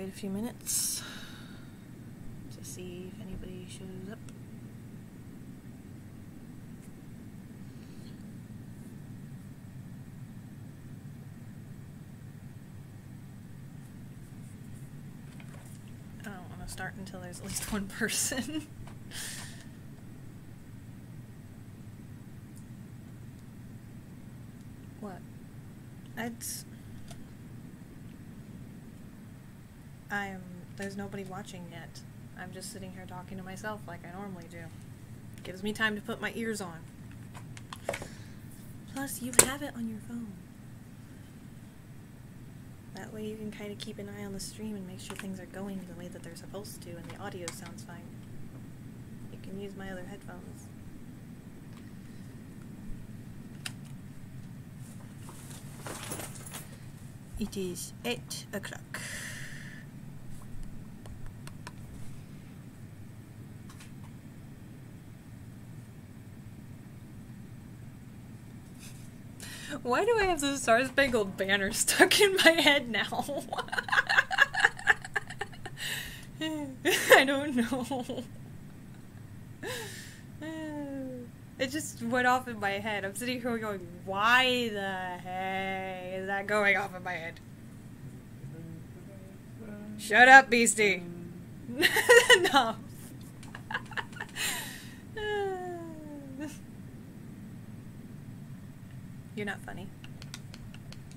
wait a few minutes to see if anybody shows up. I don't want to start until there's at least one person. what? It's. I'm. There's nobody watching yet. I'm just sitting here talking to myself like I normally do. Gives me time to put my ears on. Plus, you have it on your phone. That way you can kind of keep an eye on the stream and make sure things are going the way that they're supposed to and the audio sounds fine. You can use my other headphones. It is 8 o'clock. Why do I have the Star Spangled Banner stuck in my head now? I don't know. It just went off in my head. I'm sitting here going, why the heck is that going off in my head? Shut up, Beastie. no. You're not funny.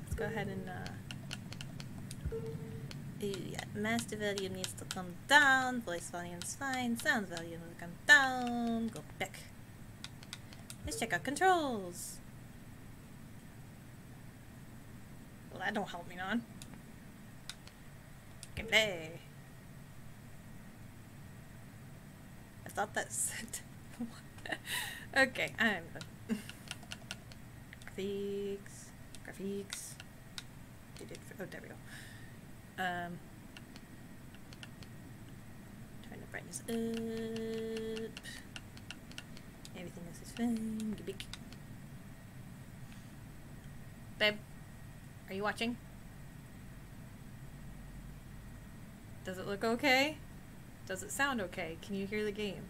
Let's go ahead and, uh... Ooh, yeah. Master volume needs to come down. Voice volume's fine. Sound volume will come down. Go back. Let's check out controls. Well, that don't help me none. Can play. I thought that said... okay, I'm graphics, graphics. Did. Oh, there we go. Um, turn the brightness up. Everything else is fine. Babe, are you watching? Does it look okay? Does it sound okay? Can you hear the game?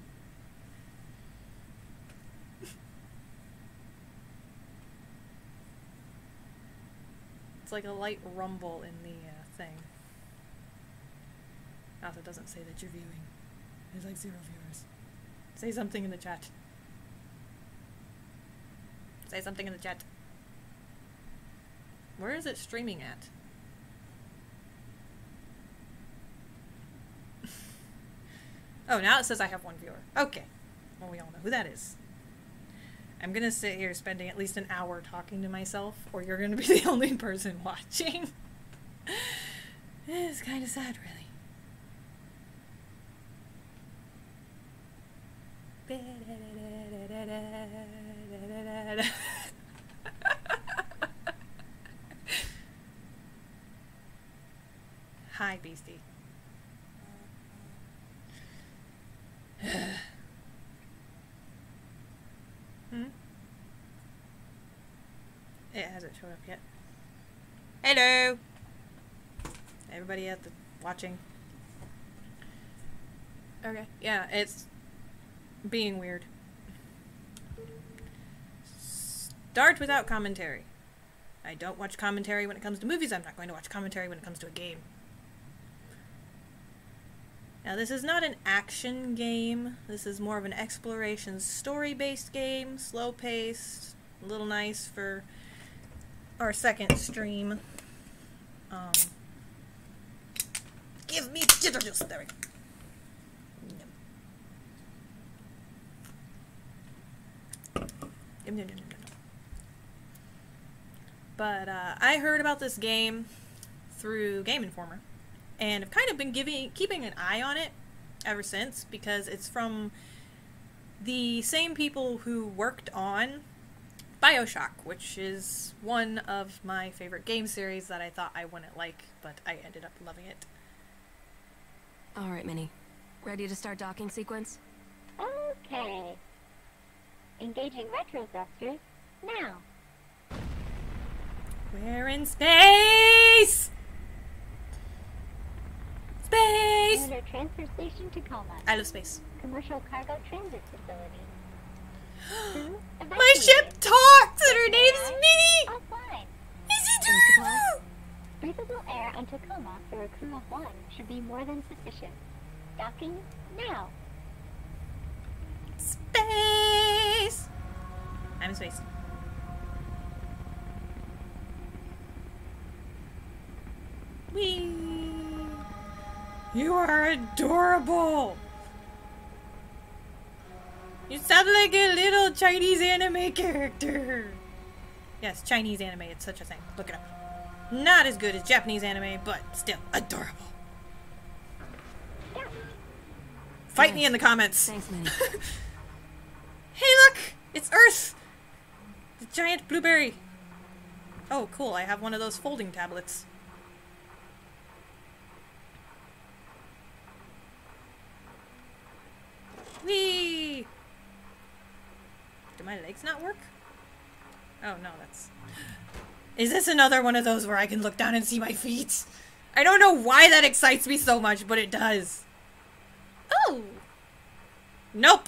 Like a light rumble in the uh, thing. That doesn't say that you're viewing. There's like zero viewers. Say something in the chat. Say something in the chat. Where is it streaming at? oh, now it says I have one viewer. Okay. Well, we all know who that is. I'm gonna sit here spending at least an hour talking to myself, or you're gonna be the only person watching. it's kind of sad, really. Hi, Beastie. It hasn't showed up yet. Hello! Everybody at the watching. Okay, yeah, it's being weird. Start without commentary. I don't watch commentary when it comes to movies. I'm not going to watch commentary when it comes to a game. Now, this is not an action game. This is more of an exploration story-based game, slow-paced, a little nice for our second stream. Um, give me ginger juice. There we go. Yum, yum, yum, but uh, I heard about this game through Game Informer, and I've kind of been giving keeping an eye on it ever since because it's from the same people who worked on Bioshock, which is one of my favorite game series that I thought I wouldn't like, but I ended up loving it. All right, Minnie. Ready to start docking sequence? Okay. Engaging retro thrusters now. We're in space! Space! Lunar Transfer Station Tacoma. I love space. Commercial cargo transit facility. Crew My ship talks and her name's Minnie! Offline. Is it Any supplies? true? Breathable air on Tacoma for a crew of one should be more than sufficient. Docking now. Space! I'm in space. Whee! You are adorable! You sound like a little Chinese anime character! Yes, Chinese anime, it's such a thing. Look it up. Not as good as Japanese anime, but still adorable. Fight me in the comments! Thanks, Minnie. Hey, look! It's Earth! The giant blueberry. Oh, cool. I have one of those folding tablets. Whee! Do my legs not work? Oh, no, that's... Is this another one of those where I can look down and see my feet? I don't know why that excites me so much, but it does. Oh! Nope!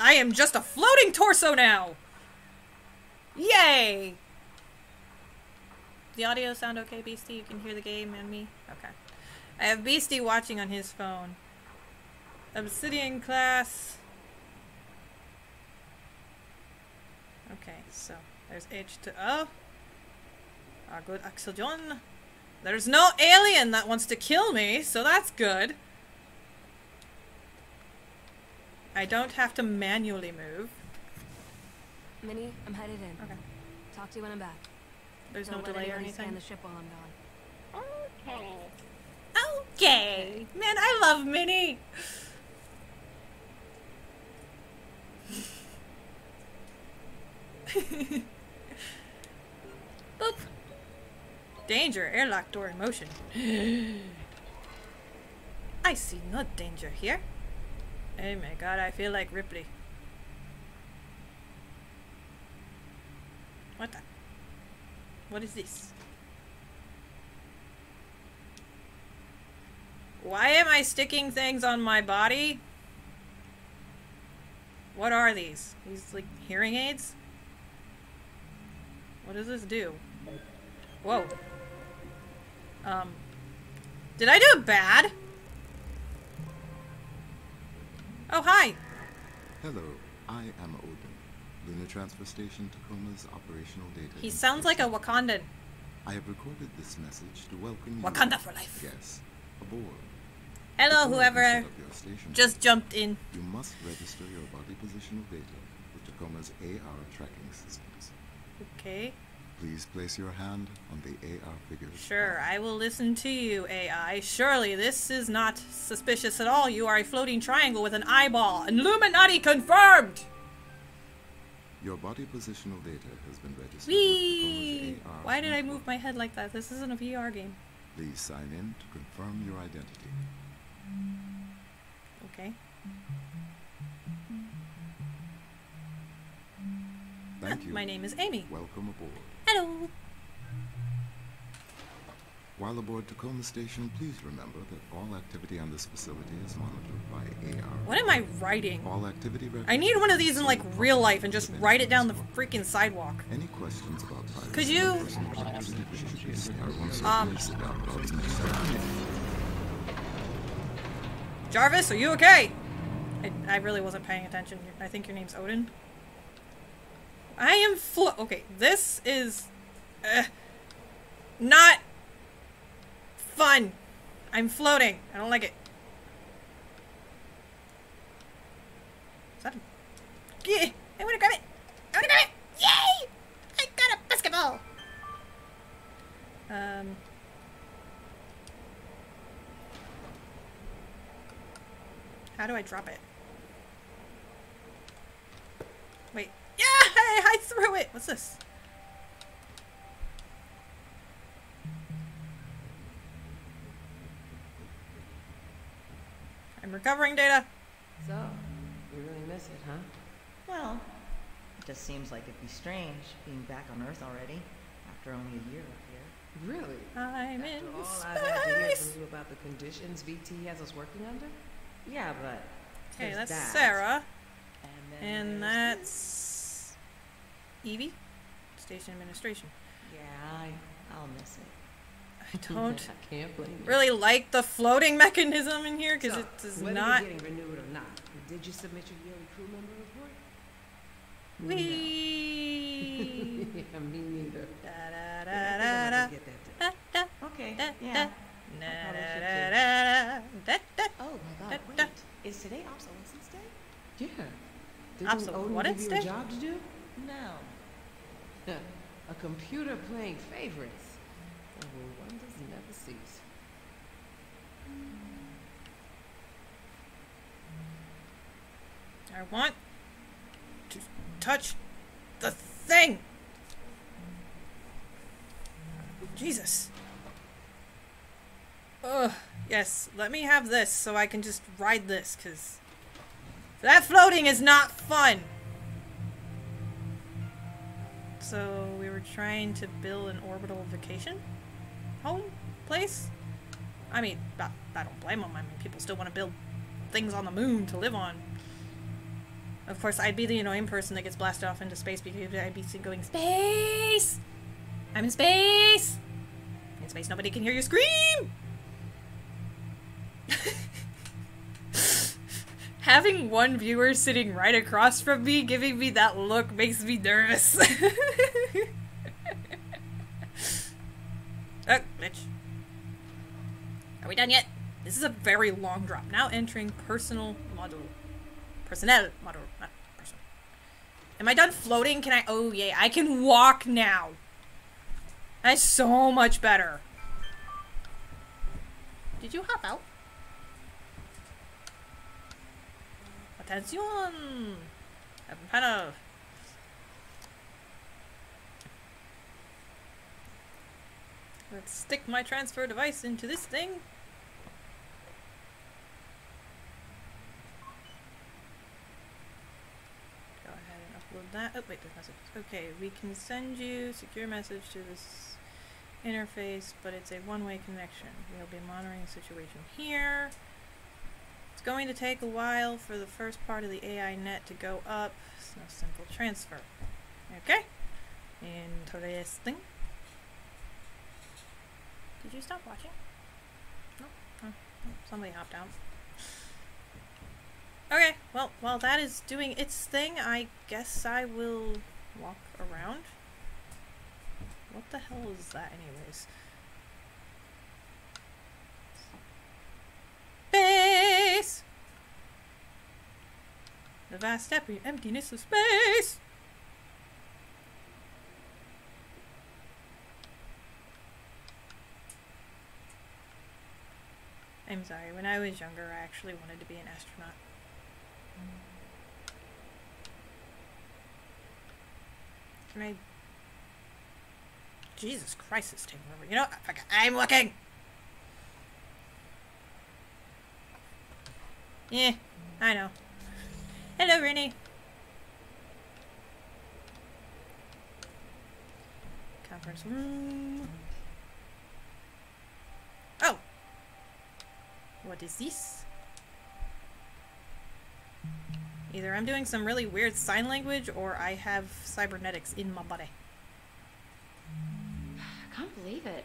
I am just a floating torso now! Yay! The audio sound okay, Beastie? You can hear the game and me? Okay. I have Beastie watching on his phone. Obsidian class. Okay, so there's H to O. Our good oxygen. There's no alien that wants to kill me, so that's good. I don't have to manually move. Minnie, I'm headed in. Okay. Talk to you when I'm back. There's Don't no delay or anything. the ship while I'm gone. Okay. Okay. Man, I love Minnie. Boop. Danger. Airlock door in motion. I see no danger here. Oh my god, I feel like Ripley. What the? What is this? Why am I sticking things on my body? What are these? These like hearing aids? What does this do? Whoa. Um. Did I do it bad? Oh, hi. Hello, I am Odin. Lunar Transfer Station Tacoma's operational data. He sounds like a. Wakandan. I have recorded this message to welcome you. Wakanda for life. Yes, aboard. Hello, Before whoever just jumped in. You must register your body positional data with Tacoma's AR tracking systems. Okay. Please place your hand on the AR figure. Sure, I will listen to you, AI. Surely this is not suspicious at all. You are a floating triangle with an eyeball. Illuminati confirmed! Your body positional data has been registered Whee! with Tacoma's AR. Why did I move my head like that? This isn't a VR game. Please sign in to confirm your identity. Okay. Thank you. My name is Amy. Welcome aboard. Hello. While aboard Tacoma Station, please remember that all activity on this facility is monitored by AR. What am I writing? All activity I need one of these in like real life and just write it down the freaking sidewalk. Any questions about privacy Could you- or personal activity should be star one Um. sit down about each side. Jarvis, are you okay? I, I really wasn't paying attention. I think your name's Odin. I am flo- Okay, this is uh, not fun. I'm floating. I don't like it. Is that a- Yeah, I want to grab it. I want to grab it. Yay! I got a basketball. Um. How do I drop it? Wait. Yeah! I threw it! What's this? I'm recovering data. So, you really miss it, huh? Well, it just seems like it'd be strange being back on Earth already, after only a year up here. Really? I'm in After all I've had to hear space. from you about the conditions VT has us working under? Yeah, but. Okay, that's that, Sareh, And, then and there's that's Evie, station administration. Yeah, I, I'll miss it. I don't I can't blame you. really like the floating mechanism in here because So, it does whether not. you're getting renewed or not, did you submit your yearly crew member report? Wee. yeah, me neither. da da da da gonna get that da da Okay, da yeah. da. Oh my god, da. wait. Is today obsolescence day? Yeah. Didn't Odin what give you a job to do? No. A computer playing favorites. Wonders never cease. I want to touch the thing. Jesus. Ugh. Yes, let me have this so I can just ride this, because that floating is not fun. So we were trying to build an orbital vacation home place. I mean, I, I don't blame them. I mean, people still want to build things on the moon to live on. Of course, I'd be the annoying person that gets blasted off into space because I'd be going, Space! I'm in space! In space, nobody can hear you scream! Having one viewer sitting right across from me giving me that look makes me nervous. oh, bitch. Are we done yet? This is a very long drop. Now entering personal model. Personnel model, not person. Am I done floating? Can I? Oh, yeah. I can walk now. That's so much better. Did you hop out? Attention! I'm kind of. Let's stick my transfer device into this thing. Go ahead and upload that. Oh, wait, there's messages. Okay, we can send you secure message to this interface, but it's a one-way connection. We'll be monitoring the situation here. It's going to take a while for the first part of the AI net to go up. It's no simple transfer. Okay? Interesting. Did you stop watching? No? Oh, somebody hopped out. Okay, well, while that is doing its thing, I guess I will walk around. What the hell is that, anyways? Space! The vast emptiness of space! I'm sorry, when I was younger, I actually wanted to be an astronaut. Can I. Jesus Christ, it's taking over. You know, I'm looking! Yeah, I know. Hello, Rennie. Conference room. Oh! What is this? Either I'm doing some really weird sign language or I have cybernetics in my body. I can't believe it.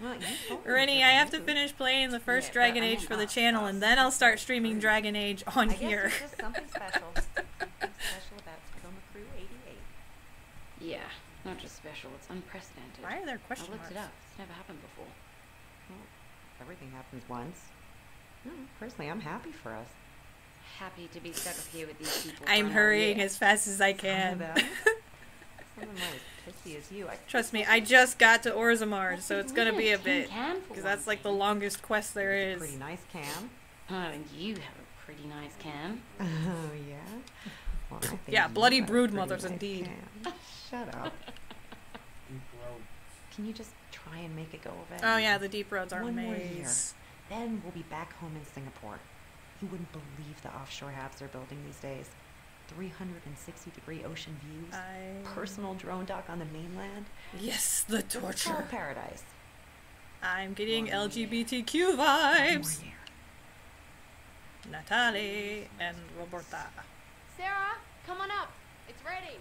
Well, you Rennie, I have to finish playing the first Yeah, Dragon Age for the us, channel, us. and then I'll start streaming Dragon Age on I guess here. just something special. something special about Tacoma Crew 88. Yeah, not just special, it's unprecedented. Why are there question I looked marks? it up. It's never happened before. Well, everything happens once. No, personally, I'm happy for us. Happy to be stuck up here with these people. I'm hurrying as fast as I Some of can. them. Someone might as pissy as you. I Trust me, I just got to Orzammar, Let's so it's gonna be a honest, bit. King can for Because that's like the longest quest there is. Pretty nice, Cam. Oh, and you have a pretty nice can. Oh yeah. Well, Yeah, bloody brood mothers nice indeed. Cam. Shut up. Can you just try and make it go away? Oh yeah, the deep roads are One more year. maze. Then we'll be back home in Singapore. You wouldn't believe the offshore halves they're building these days. 360 degree ocean views. I Personal drone dock on the mainland. yes, the It's torture. paradise. I'm getting LGBTQ vibes. Natali and Roberta. Sareh, come on up. It's ready.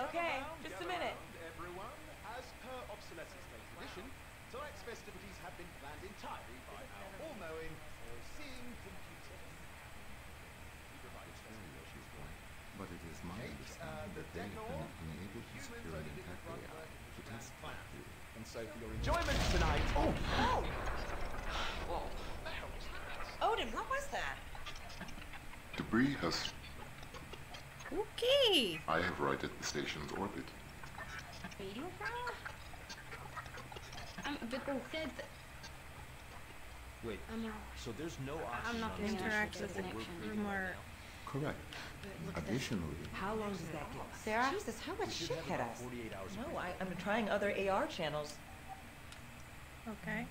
Okay, just a minute. Everyone, as per obsolescence day tradition, tonight's festivities have been planned entirely by our all-knowing, all-seeing computer. He provided specifications for But it is my Kate, uh, understanding the that they have decor, been unable to humans secure an only didn't intact run AI work to test that theory. And so for your enjoyment tonight... Oh! Oh! Whoa, the hell was that? Odin, what was that? Debris has. Okay. I have righted the station's orbit. Radio file? Um, but they said that Wait, I'm not, so there's no oxygen I'm not on getting this Interact with that the connection. creating right now? Correct. look at this. Additionally, How long does that get us? Sareh? Jesus, how much We should shit have hit us? 48 hours No. I, I'm trying other AR channels. Okay.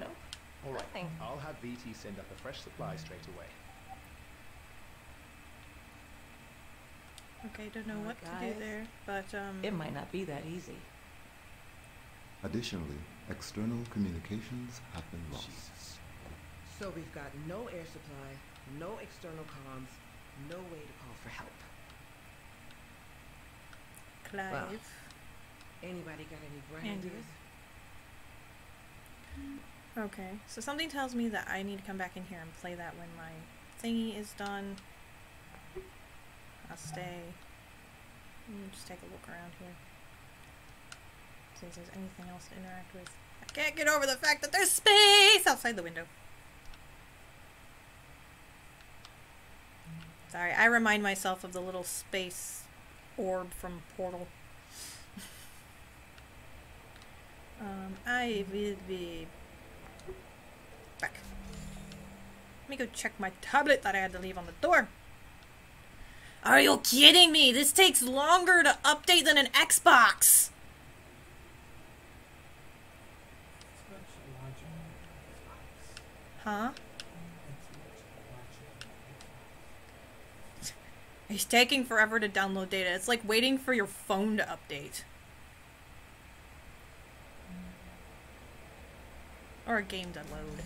No. All right, Nothing. I'll have VT send up a fresh supply straight away. Okay, don't know what to do there, but um. It might not be that easy. additionally, external communications have been lost. Jesus. So we've got no air supply, no external comms, no way to call for help. Clive. Anybody got any bright ideas? Okay, so something tells me that I need to come back in here and play that when my thingy is done. I'll stay. Let me just take a look around here. See if there's anything else to interact with. I can't get over the fact that there's space outside the window. Sorry, I remind myself of the little space orb from Portal. um, I will be back. Let me go check my tablet that I had to leave on the door. Are you kidding me? This takes longer to update than an Xbox. Huh? It's taking forever to download data. It's like waiting for your phone to update. Or a game to load.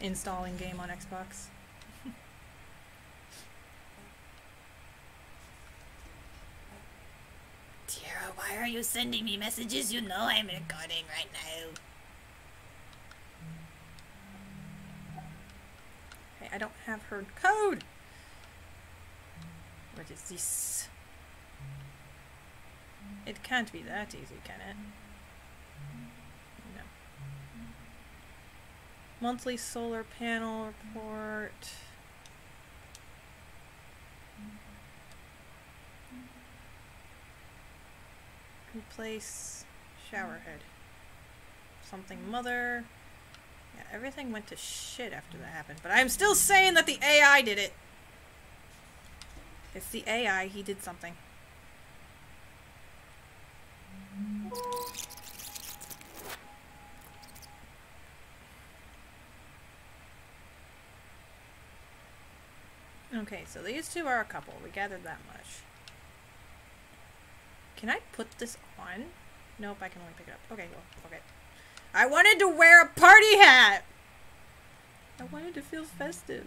Installing game on Xbox. Tara, why are you sending me messages? You know I'm recording right now. Okay, I don't have her code. What is this? It can't be that easy, can it? No. Monthly solar panel report. Replace shower head. Something mother. Yeah, everything went to shit after that happened. But I'm still saying that the AI did it. It's the AI, he did something. Okay, so these two are a couple. We gathered that much. Can I put this on? Nope, I can only pick it up. Okay, well, okay. I wanted to wear a party hat! I wanted to feel festive.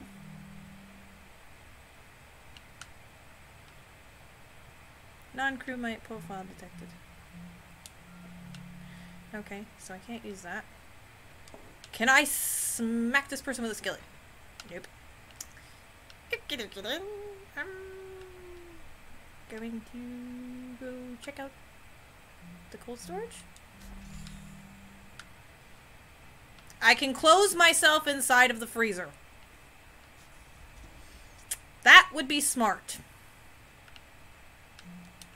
Non-crewmate profile detected. Okay, so I can't use that. Can I smack this person with a skillet? Nope. I'm going to go check out the cold storage. I can close myself inside of the freezer. That would be smart.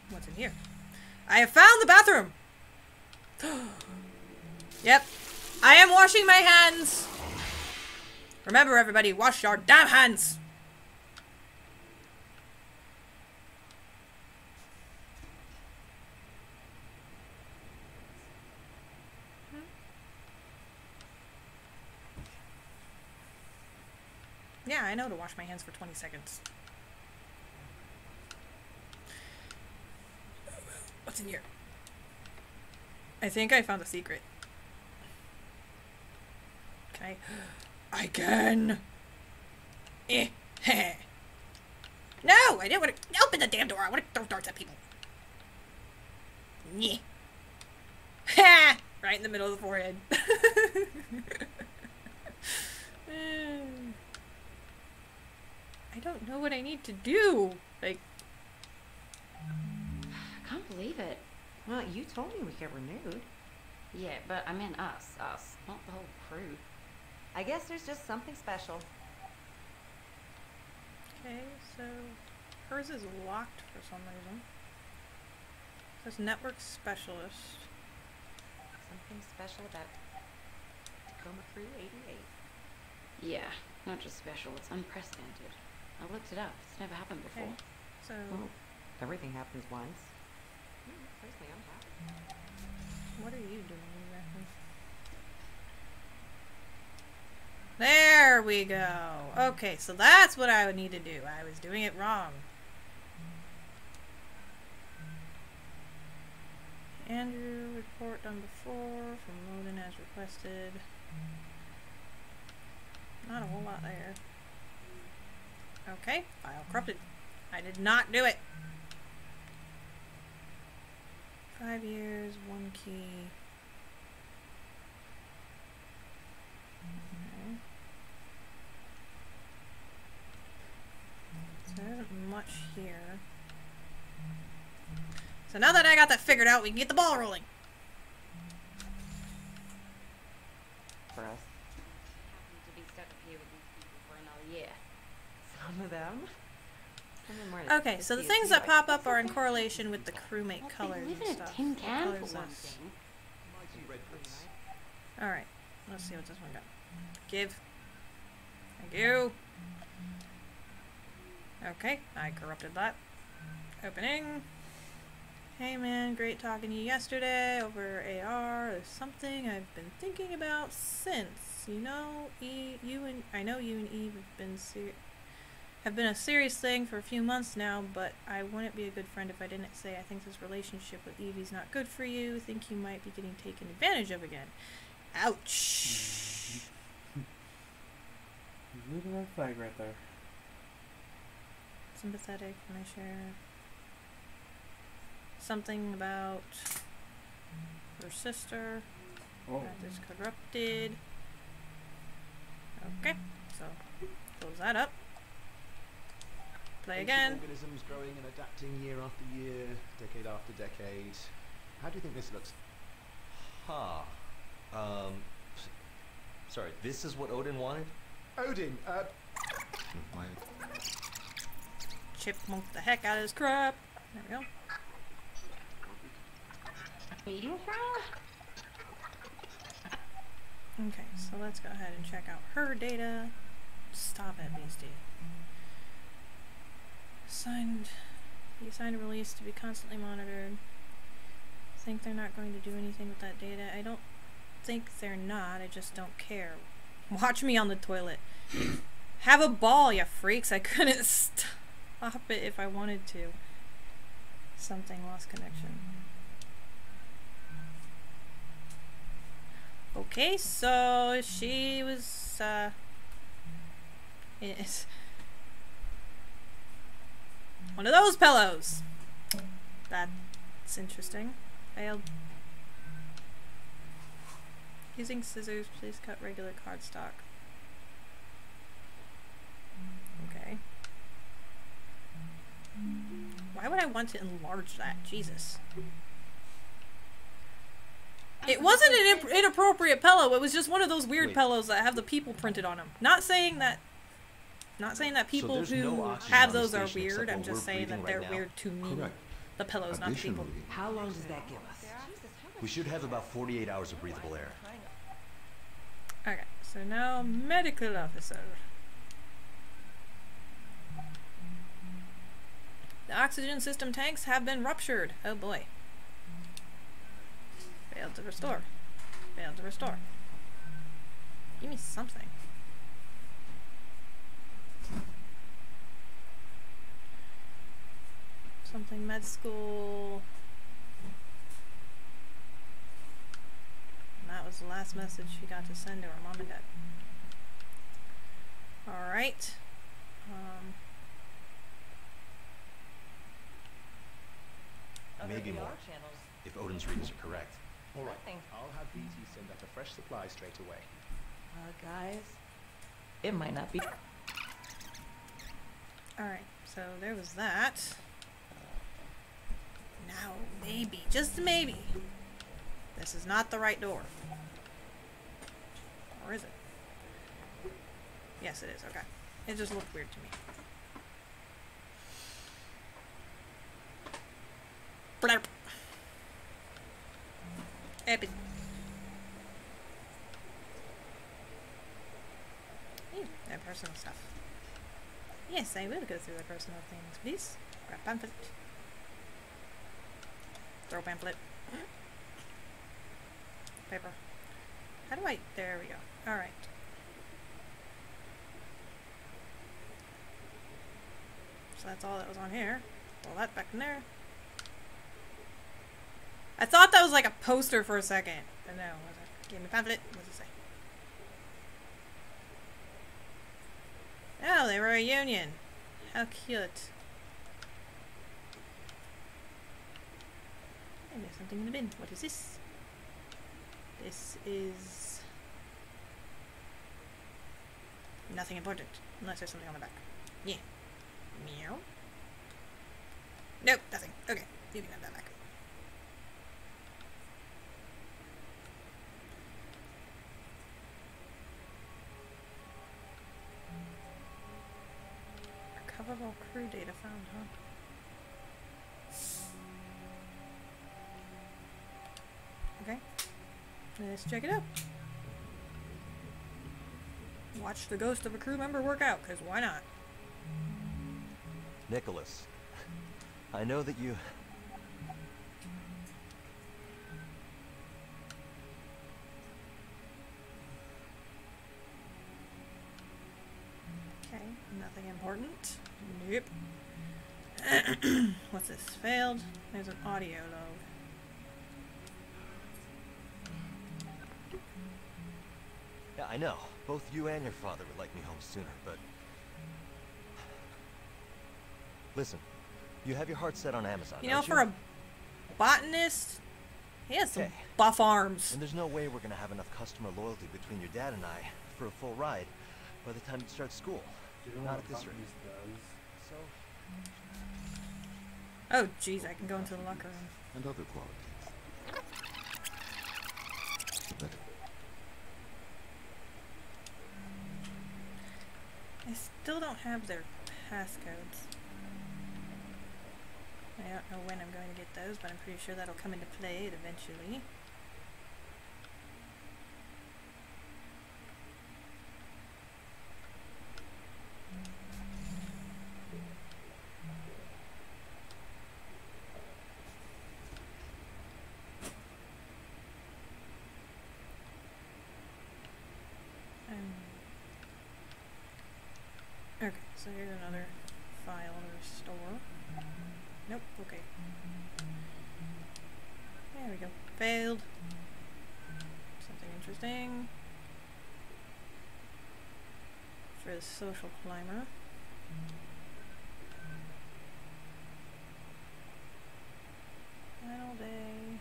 What's in here? I have found the bathroom. yep. I am washing my hands. Remember, everybody, wash your damn hands. Yeah, I know to wash my hands for 20 seconds. What's in here? I think I found a secret. Can I? I can. Eh. no, I didn't want to open the damn door. I want to throw darts at people. Yeah. Ha! Right in the middle of the forehead. I don't know what I need to do. Like, I can't believe it. Well, you told me we get renewed. Yeah, but I meant us, us, not the whole crew. I guess there's just something special. okay, so hers is locked for some reason. It says network specialist. Something special about Tacoma Crew 88. Yeah, not just special, it's unprecedented. I looked it up, it's never happened before. Okay. So, Well, everything happens once. Hmm, Personally, I'm happy. what are you doing exactly? There we go. Okay, so that's what I would need to do. I was doing it wrong. Andrew, report done before from Loden as requested. Not a whole lot there. Okay, file corrupted. I did not do it. Five years, one key. Okay. There isn't much here. So now that I got that figured out, we can get the ball rolling. For us. Happy to be stuck up here with these people for another year. Some of them. Some of them are Okay, so the things you that pop up are in correlation with the crewmate colors and stuff. tin can color for one thing. Alright, let's see what this one got. Give. Thank you. Okay, I corrupted that. Opening. Hey man, great talking to you yesterday over AR. There's something I've been thinking about since. You know, e- you and I know you and Eve have been ser- have been a serious thing for a few months now, but I wouldn't be a good friend if I didn't say I think this relationship with Evie's not good for you. Think you might be getting taken advantage of again. Ouch. Little red flag right there. Sympathetic when I share something about her sister Oh, that is corrupted. Okay, so close that up. Play again. Organisms growing and adapting year after year, decade after decade. How do you think this looks? Huh. Um. Sorry, this is what Odin wanted? Odin, uh, My Chipmunk the heck out of his crap. There we go. Medium fry? Okay, so let's go ahead and check out her data. Stop it, Beastie. Signed. He signed a release to be constantly monitored. Think they're not going to do anything with that data? I don't think they're not. I just don't care. Watch me on the toilet. Have a ball, you freaks. I couldn't stop it if I wanted to. Something lost connection. Okay, so she was uh is one of those pillows. That's interesting. Failed. Using scissors, please cut regular cardstock. Okay. Why would I want to enlarge that? Jesus. It wasn't an imp- inappropriate pillow. It was just one of those weird Wait. pillows that have the people printed on them. Not saying that. Not saying that people there's who no have those are weird. I'm just saying that they're right weird to me. correct. The pillows, not the people. How long does that give us? We should have about 48 hours of breathable air. Okay, so now medical officer. The oxygen system tanks have been ruptured. Oh boy. Failed to restore. Failed to restore. Give me something. something med school. And that was the last message she got to send to her mom and dad. Alright. Um, Maybe more, channels. if Odin's readings are correct. Alright, I'll have VT send out a fresh supply straight away. Uh, guys, it might not be... Alright, so there was that. Now, maybe, just maybe, this is not the right door. Or is it? Yes, it is, okay. It just looked weird to me. Blarp. Epic. Ew, personal stuff. Yes, I will go through the personal things, please. Grab pamphlet. Throw pamphlet. Paper. How do I? There we go. Alright. So that's all that was on here. Roll that back in there. I thought that was like a poster for a second. But no, it wasn't. Give me pamphlet. What does it say? Oh, they were a union. How cute. And there's something in the bin. What is this? This is nothing important, unless there's something on the back. Yeah. Meow. Nope, nothing. Okay, you can have that back. Recoverable crew data found, huh? Let's check it out. Watch the ghost of a crew member work out, because why not? Nicholas, I know that you. Okay, nothing important. Nope. What's this? Failed. There's an audio log. I know. Both you and your father would like me home sooner, but. Listen, you have your heart set on Amazon. You know, don't for a botanist, he has some Okay. buff arms. And there's no way we're gonna have enough customer loyalty between your dad and I for a full ride by the time you start school. You know Not at this rate. So, Oh, jeez, I can go into the locker room. and other qualities. I still don't have their passcodes. I don't know when I'm going to get those, but I'm pretty sure that'll come into play eventually. Um, okay, so here's another file to restore. Nope, okay. There we go. Failed. Something interesting. For the social climber. Final day.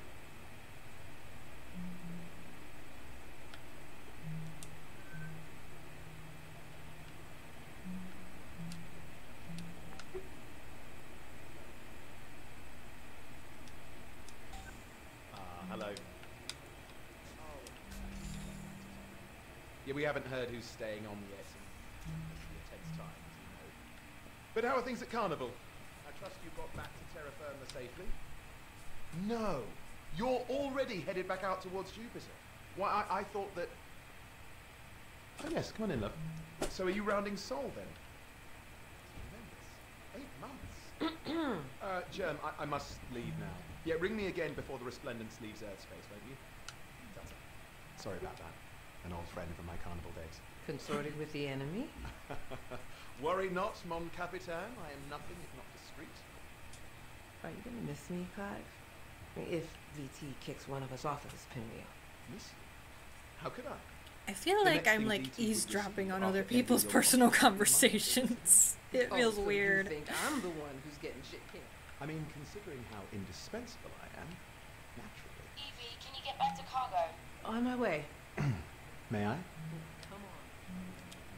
Ah, hello. Yeah, we haven't heard who's staying on yet. A tense time, as you know. But how are things at Carnival? I trust you got back to terra firma safely? No. You're already headed back out towards Jupiter. Why, I, I thought that... Oh yes, come on in, love. So are you rounding Sol, then? Tremendous. Eight months. uh, Germ, I, I must leave now. Yeah, ring me again before the Resplendence leaves Earthspace, won't you? Sorry about that. An old friend from my carnival days. Consorted with the enemy? Worry not, mon capitan. I am nothing if not discreet. Are you gonna miss me, Clive? If VT kicks one of us off of this pinwheel. Miss How could I? I feel The like I'm like DT eavesdropping on other people's personal conversations. It Oh, feels so weird. You think I'm the one who's getting shit kicked? I mean, considering how indispensable I am, naturally. Evie, can you get back to cargo? On my way. May I? Come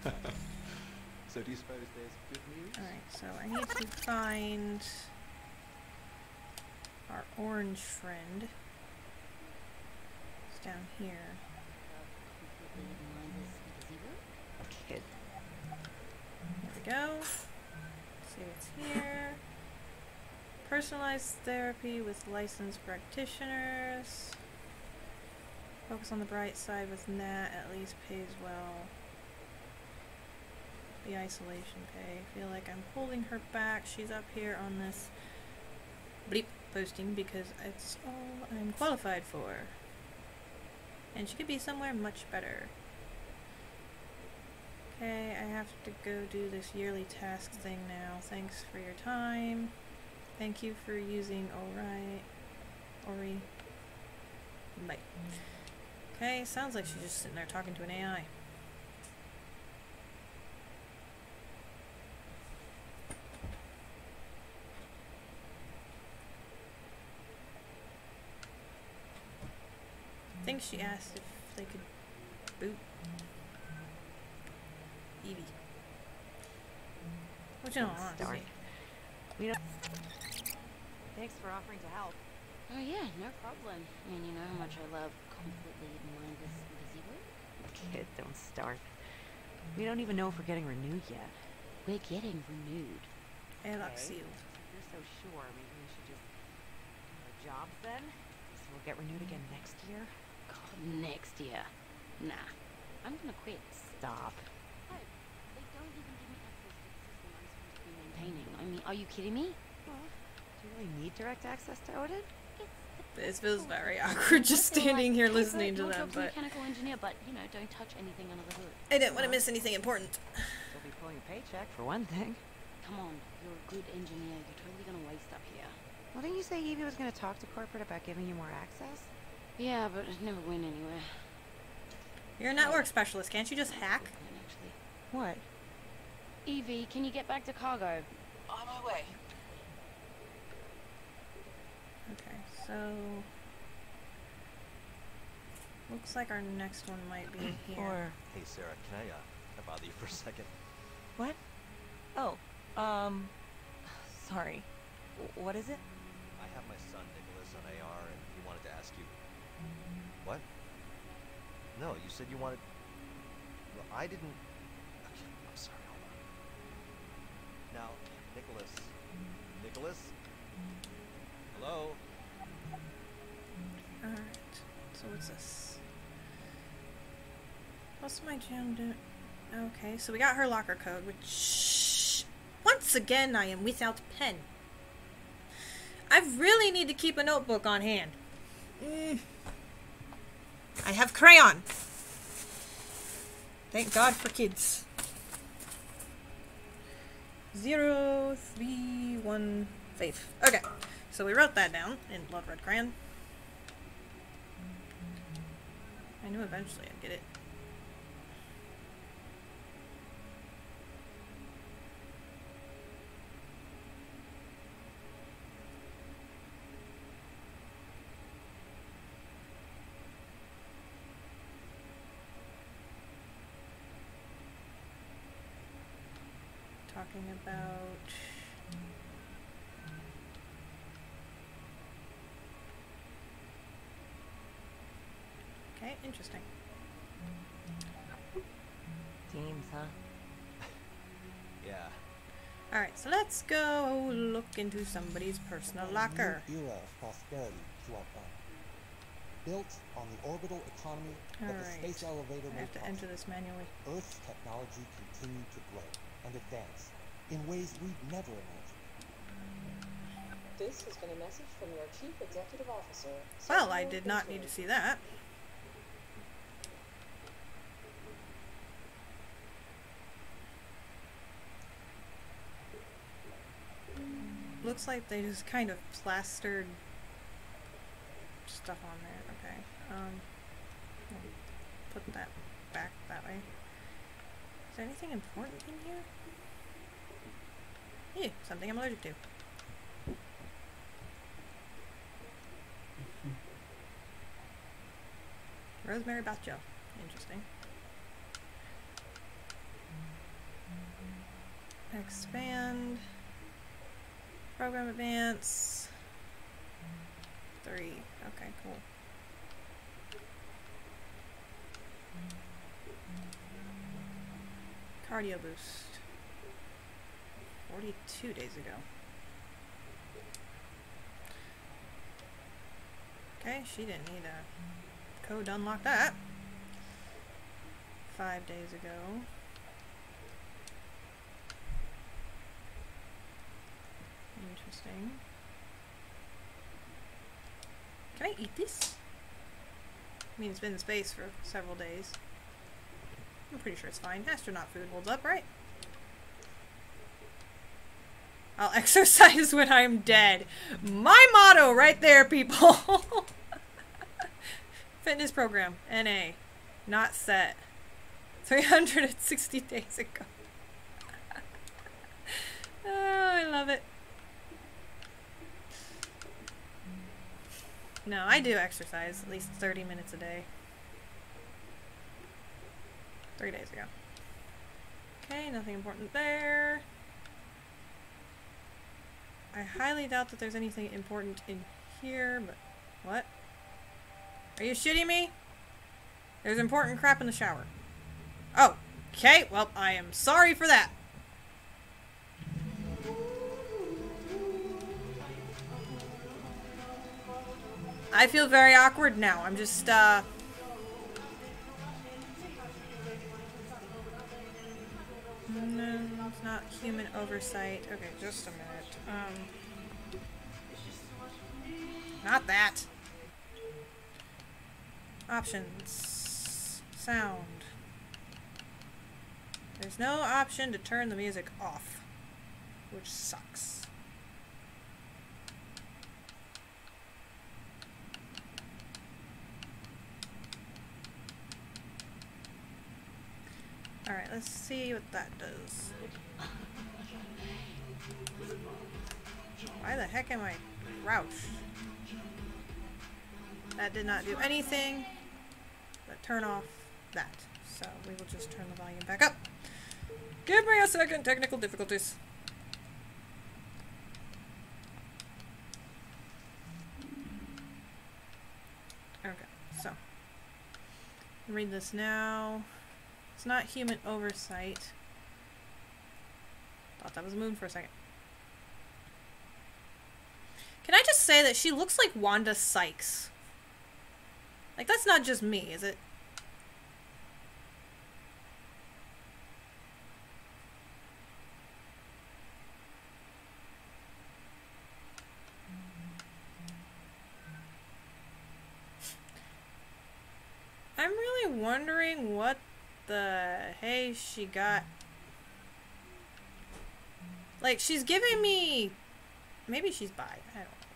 on. So do you suppose there's good news? Alright, so I need to find our orange friend. It's down here. Kid. There we go. See what's here. Personalized therapy with licensed practitioners. Focus on the bright side with Nat, at least pays well. The isolation pay. I feel like I'm holding her back. She's up here on this bleep posting because it's all I'm qualified for. And she could be somewhere much better. Okay, I have to go do this yearly task thing now. Thanks for your time. Thank you for using Ori. Ori. Bye. Mm. Okay, sounds like she's just sitting there talking to an AI. I think she asked if they could boot Evie. Which in all Start. honesty, We don't. Thanks for offering to help. Oh yeah, no problem. I mean, you know how much I love completely mindless busy work. Kid, don't start. We don't even know if we're getting renewed yet. We're getting renewed. airlock Okay. sealed. If you're so sure, maybe we should just do our jobs then? So we'll get renewed again next year? God, next year. Nah, I'm gonna quit. Stop. Oh, they don't even give me access to the system I'm supposed to be maintaining. I mean, are you kidding me? Do you really need direct access to Odin? This feels very awkward just standing here listening to Your them, job's but mechanical engineer, but you know, don't touch anything under the hood. I didn't want to miss anything important. You'll be pulling a paycheck, for one thing. Come on, you're a good engineer. You're totally gonna waste up here. Well, didn't you say Evie was going to talk to corporate about giving you more access? Yeah, but it never went anywhere. You're a network specialist, can't you just hack? Actually. What? Evie, can you get back to cargo? On my way. Okay, so looks like our next one might be here. Or Hey, Sareh, can I, uh, can I bother you for a second? What? Oh, um, sorry. W- what is it? I have my son Nicholas on AR, and he wanted to ask you. What? No, you said you wanted. Well, I didn't. Okay, I'm sorry. Hold on. Now, Nicholas. Nicholas. Hello. Alright, so what's this? What's my jam do? Okay, so we got her locker code, which. Once again, I am without pen. I really need to keep a notebook on hand. Mm. I have crayon. Thank God for kids. Zero, three, one, five. Okay, so we wrote that down in blood red crayon. I knew eventually I'd get it. Talking about Okay, interesting. Teams, huh? Yeah. Alright, so let's go look into somebody's personal locker. New era of prosperity to our planet. Built on the orbital economy that the Alright. space elevator I made have to enter this manually. Earth's technology continued to grow and advance in ways we'd never imagined. This has been a message from your Chief Executive Officer. Well, I did not need to see that. Looks like they just kind of plastered stuff on there. Okay. Um, put that back that way. Is there anything important in here? Ew, something I'm allergic to. Rosemary bath gel. Interesting. Expand. Program advance. Three. Okay, cool. Cardio boost. 42 days ago. Okay, she didn't need a code to unlock that. Five days ago. Interesting. Can I eat this? I mean, it's been in space for several days. I'm pretty sure it's fine. Astronaut food holds up, right? I'll exercise when I'm dead. My motto right there, people. Fitness program. NA. Not set. 360 days ago. oh, I love it. No, I do exercise at least 30 minutes a day. Three days ago. Okay, nothing important there. I highly doubt that there's anything important in here, but what? Are you shitting me? There's important crap in the shower. Oh, okay, well, I am sorry for that. I feel very awkward now. I'm just, uh... No, it's not human oversight. Okay, just a minute. Um... Not that. Options. Sound. There's no option to turn the music off, which sucks. Alright, let's see what that does. Why the heck am I crouched? That did not do anything but turn off that. So we will just turn the volume back up. Give me a second, technical difficulties. Okay, so read this now. It's not human oversight. Thought that was a moon for a second. Can I just say that she looks like Wanda Sykes? Like, that's not just me, is it? I'm really wondering what the hey she got. Like, she's giving me. Maybe she's bi. I don't know.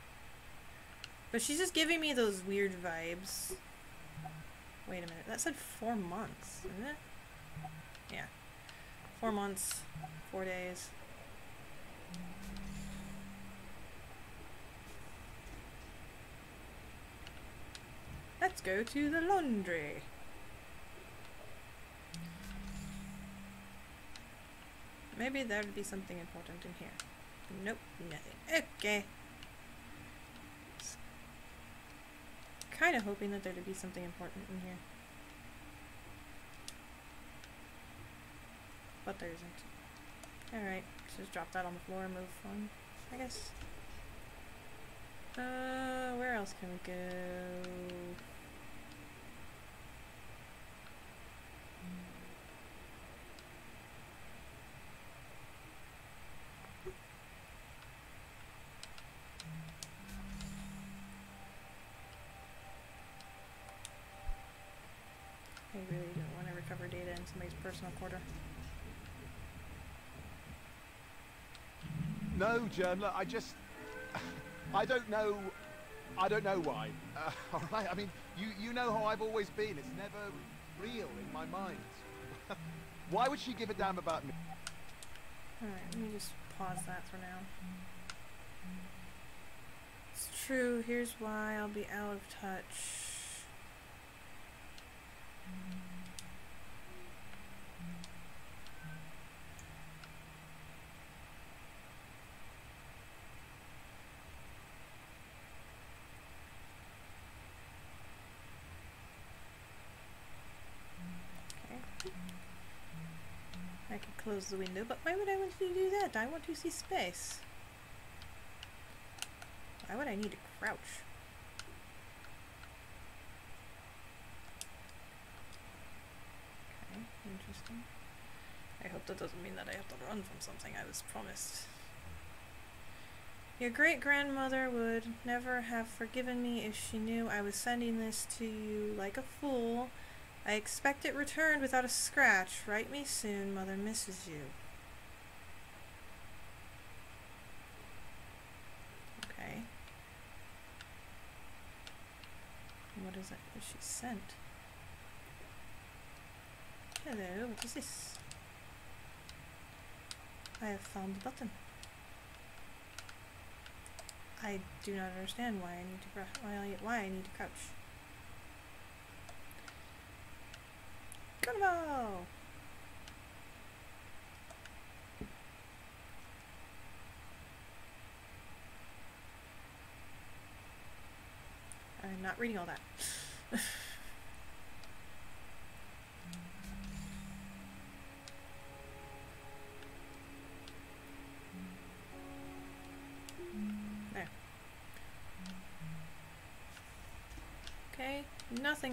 But she's just giving me those weird vibes. Wait a minute. That said four months, isn't it? Yeah. Four months. Four days. Let's go to the laundry. Maybe there would be something important in here. Nope, nothing. Okay. Kind of hoping that there would be something important in here. But there isn't. Alright, just drop that on the floor and move on, I guess. Uh, where else can we go? I really don't want to recover data in somebody's personal quarter. No, journaler, I just... I don't know... I don't know why. Uh, all right, I mean, you, you know how I've always been. It's never real, in my mind. Why would she give a damn about me? Alright, let me just pause that for now. It's true, here's why I'll be out of touch. Okay. I could close the window, but why would I want to do that? I want to see space. Why would I need to crouch? Okay, interesting. I hope that doesn't mean that I have to run from something I was promised. Your great grandmother would never have forgiven me if she knew I was sending this to you like a fool. I expect it returned without a scratch. Write me soon. Mother misses you. Okay. What is it that she sent? Hello, what is this? I have found the button. I do not understand why I need to why I, need to crouch. I'm not reading all that.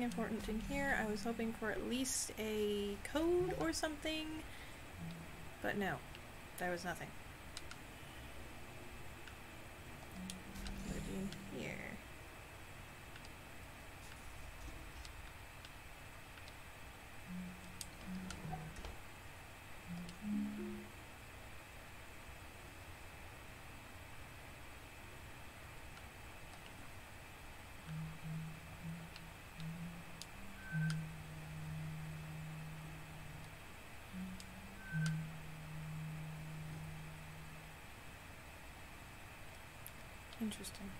important in here. I was hoping for at least a code or something, but no, there was nothing. What in here? Interesting.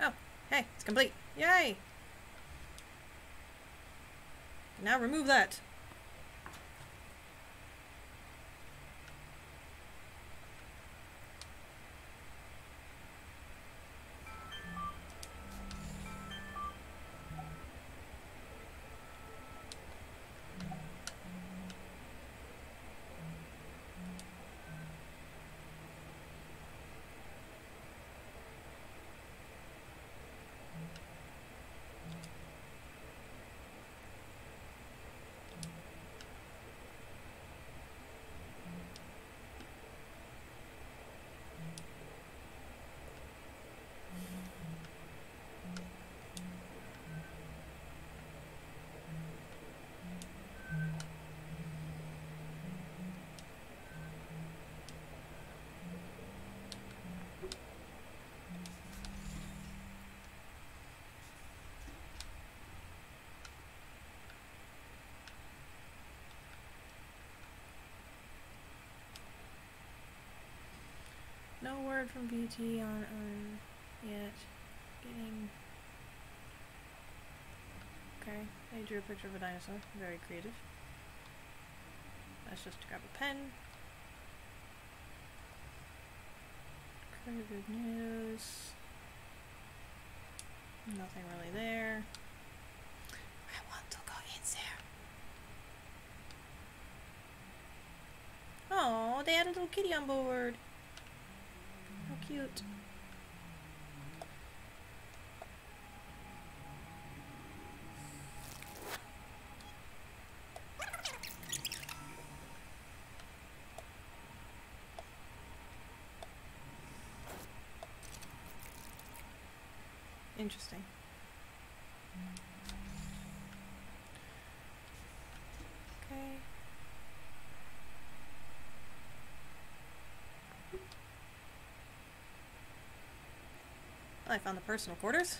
Oh, hey, it's complete. Yay! Now remove that. Word from VT on Earn yet. Getting. Okay, I drew a picture of a dinosaur. Very creative. Let's just grab a pen. Good news. Nothing really there. I want to go in there. Oh, they had a little kitty on board cute. Interesting. I found the personal quarters.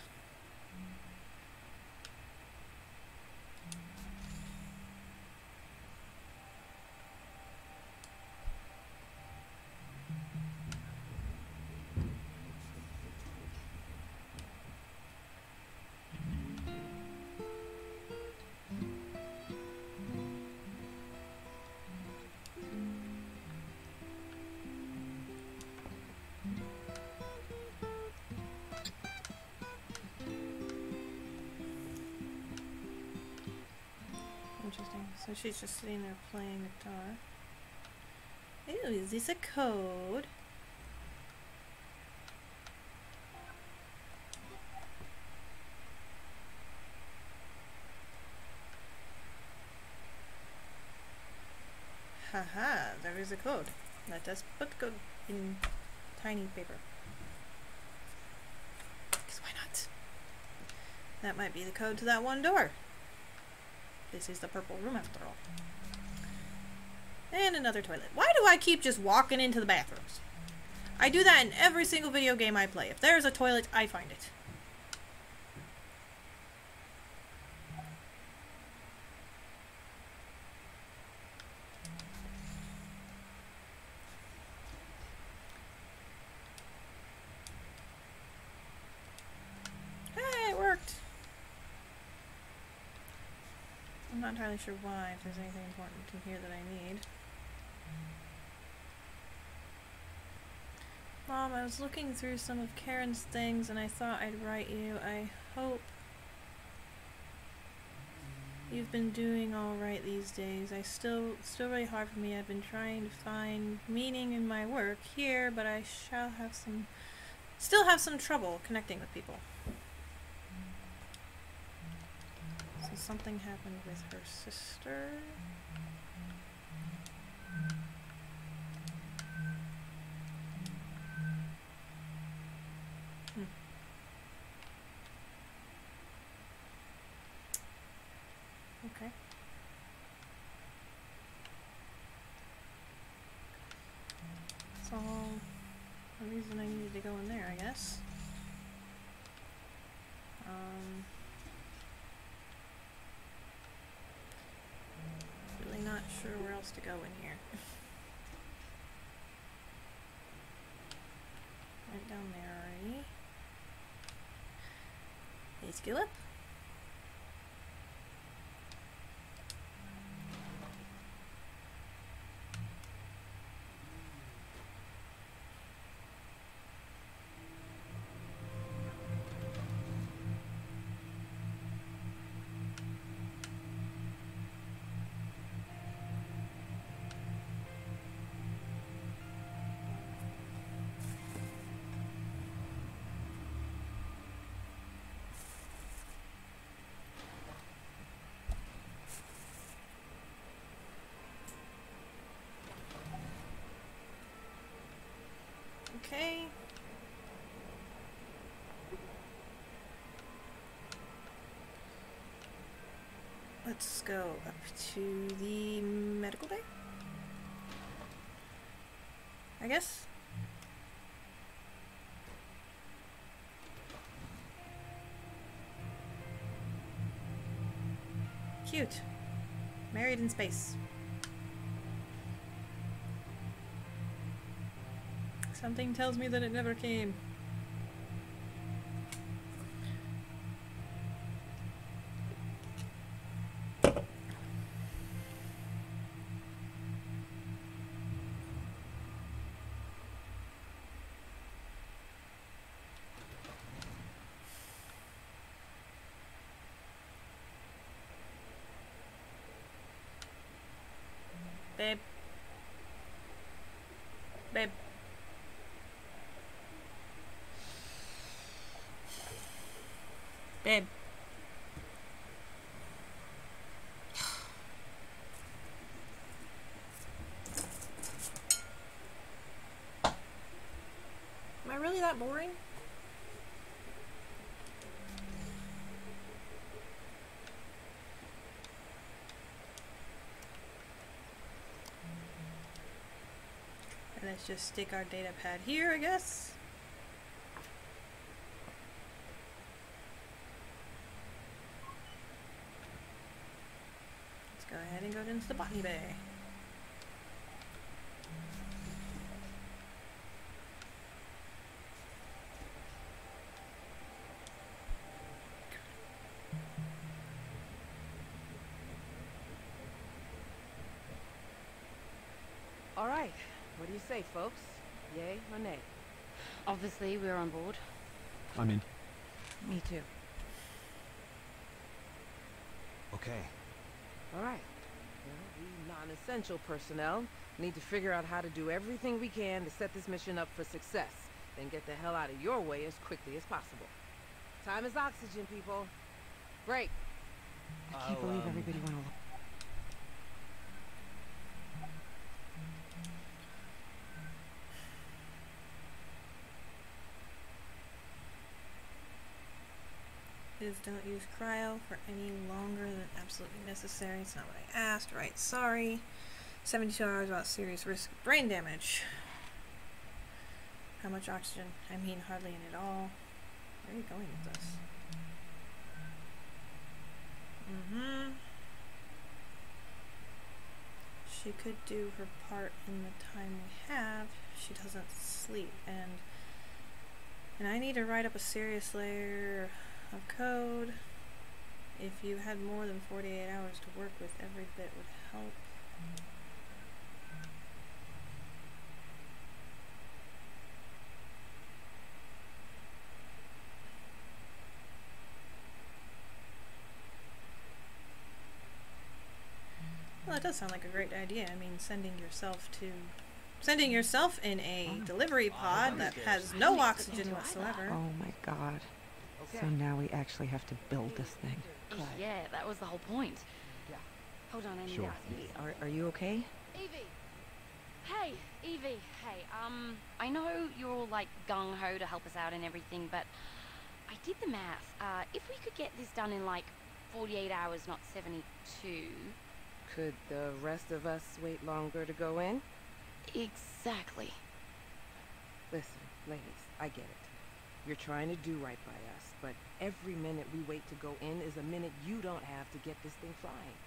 She's just sitting there playing guitar. Ooh, is this a code? Haha, there is a code. Let us put code in tiny paper. Because why not? That might be the code to that one door. This is the purple room after all. And another toilet. Why do I keep just walking into the bathrooms? I do that in every single video game I play. If there's a toilet, I find it. Hey, it worked. I'm not entirely sure why, if there's anything important to here that I need. Mom, I was looking through some of Karen's things and I thought I'd write you. I hope you've been doing all right these days. I still, still really hard for me. I've been trying to find meaning in my work here, but I shall have some, still have some trouble connecting with people. So something happened with her sister. Hmm. Okay. So, the reason I needed to go in there, I guess. Um, really not else to go in here. Went down there already. Let's up. Okay. Let's go up to the medical bay. I guess. Cute. Married in space. Something tells me that it never came. that boring? And let's just stick our data pad here, I guess. Let's go ahead and go into the botany bay. Say, folks? Yay or nay? Obviously, we're on board. I'm in. Me too. Okay. All right. Well, we non-essential personnel need to figure out how to do everything we can to set this mission up for success, then get the hell out of your way as quickly as possible. Time is oxygen, people. Break. I can't I'll, believe um, everybody went along. Don't use cryo for any longer than absolutely necessary. It's not what I asked. Right, sorry. 72 hours without serious risk of brain damage. How much oxygen? I mean, hardly any at all. Where are you going with this? Mm-hmm. She could do her part in the time we have. She doesn't sleep, and and I need to write up a serious layer of code. If you had more than 48 hours to work with, every bit would help. Well, that does sound like a great idea. I mean, sending yourself to sending yourself in a delivery pod that has no oxygen whatsoever. Oh my god. So now we actually have to build this thing. Yeah, that was the whole point. Yeah. Hold on, I need Sure. to ask you. Are, are you okay? Evie! Hey, Evie, hey, um, I know you're all like gung ho to help us out and everything, but I did the math. Uh, if we could get this done in like 48 hours, not 72. Could the rest of us wait longer to go in? Exactly. Listen, ladies, I get it. You're trying to do right by us, but every minute we wait to go in is a minute you don't have to get this thing flying.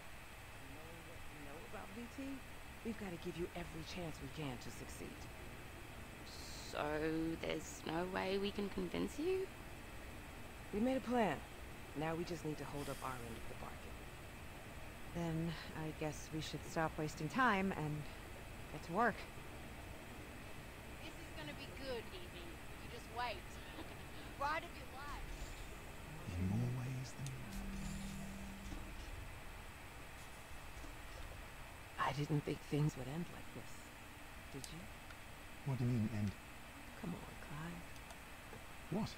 Knowing what you know about VT, we've got to give you every chance we can to succeed. So there's no way we can convince you? We made a plan. Now we just need to hold up our end of the bargain. Then I guess we should stop wasting time and get to work. This is gonna be good, Evie. You just wait. Ride I didn't think things would end like this. Did you? What do you mean, end? Come on, Clive. what?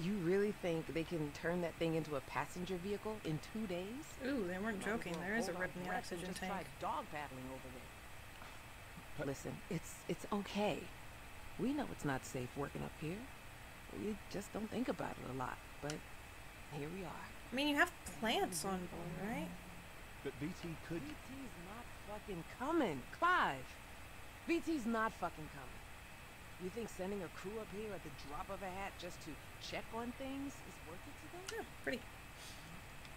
You really think they can turn that thing into a passenger vehicle in two days? Ooh, they weren't Might joking. There is a rip in the oxygen tank. Try dog paddling over there. Listen, it's it's okay. We know it's not safe working up here. We just don't think about it a lot. But here we are. I mean, you have plants on board, right? But VT could. VT's not fucking coming, Clive. VT's not fucking coming. You think sending a crew up here at the drop of a hat just to check on things is worth it to them? Yeah, pretty.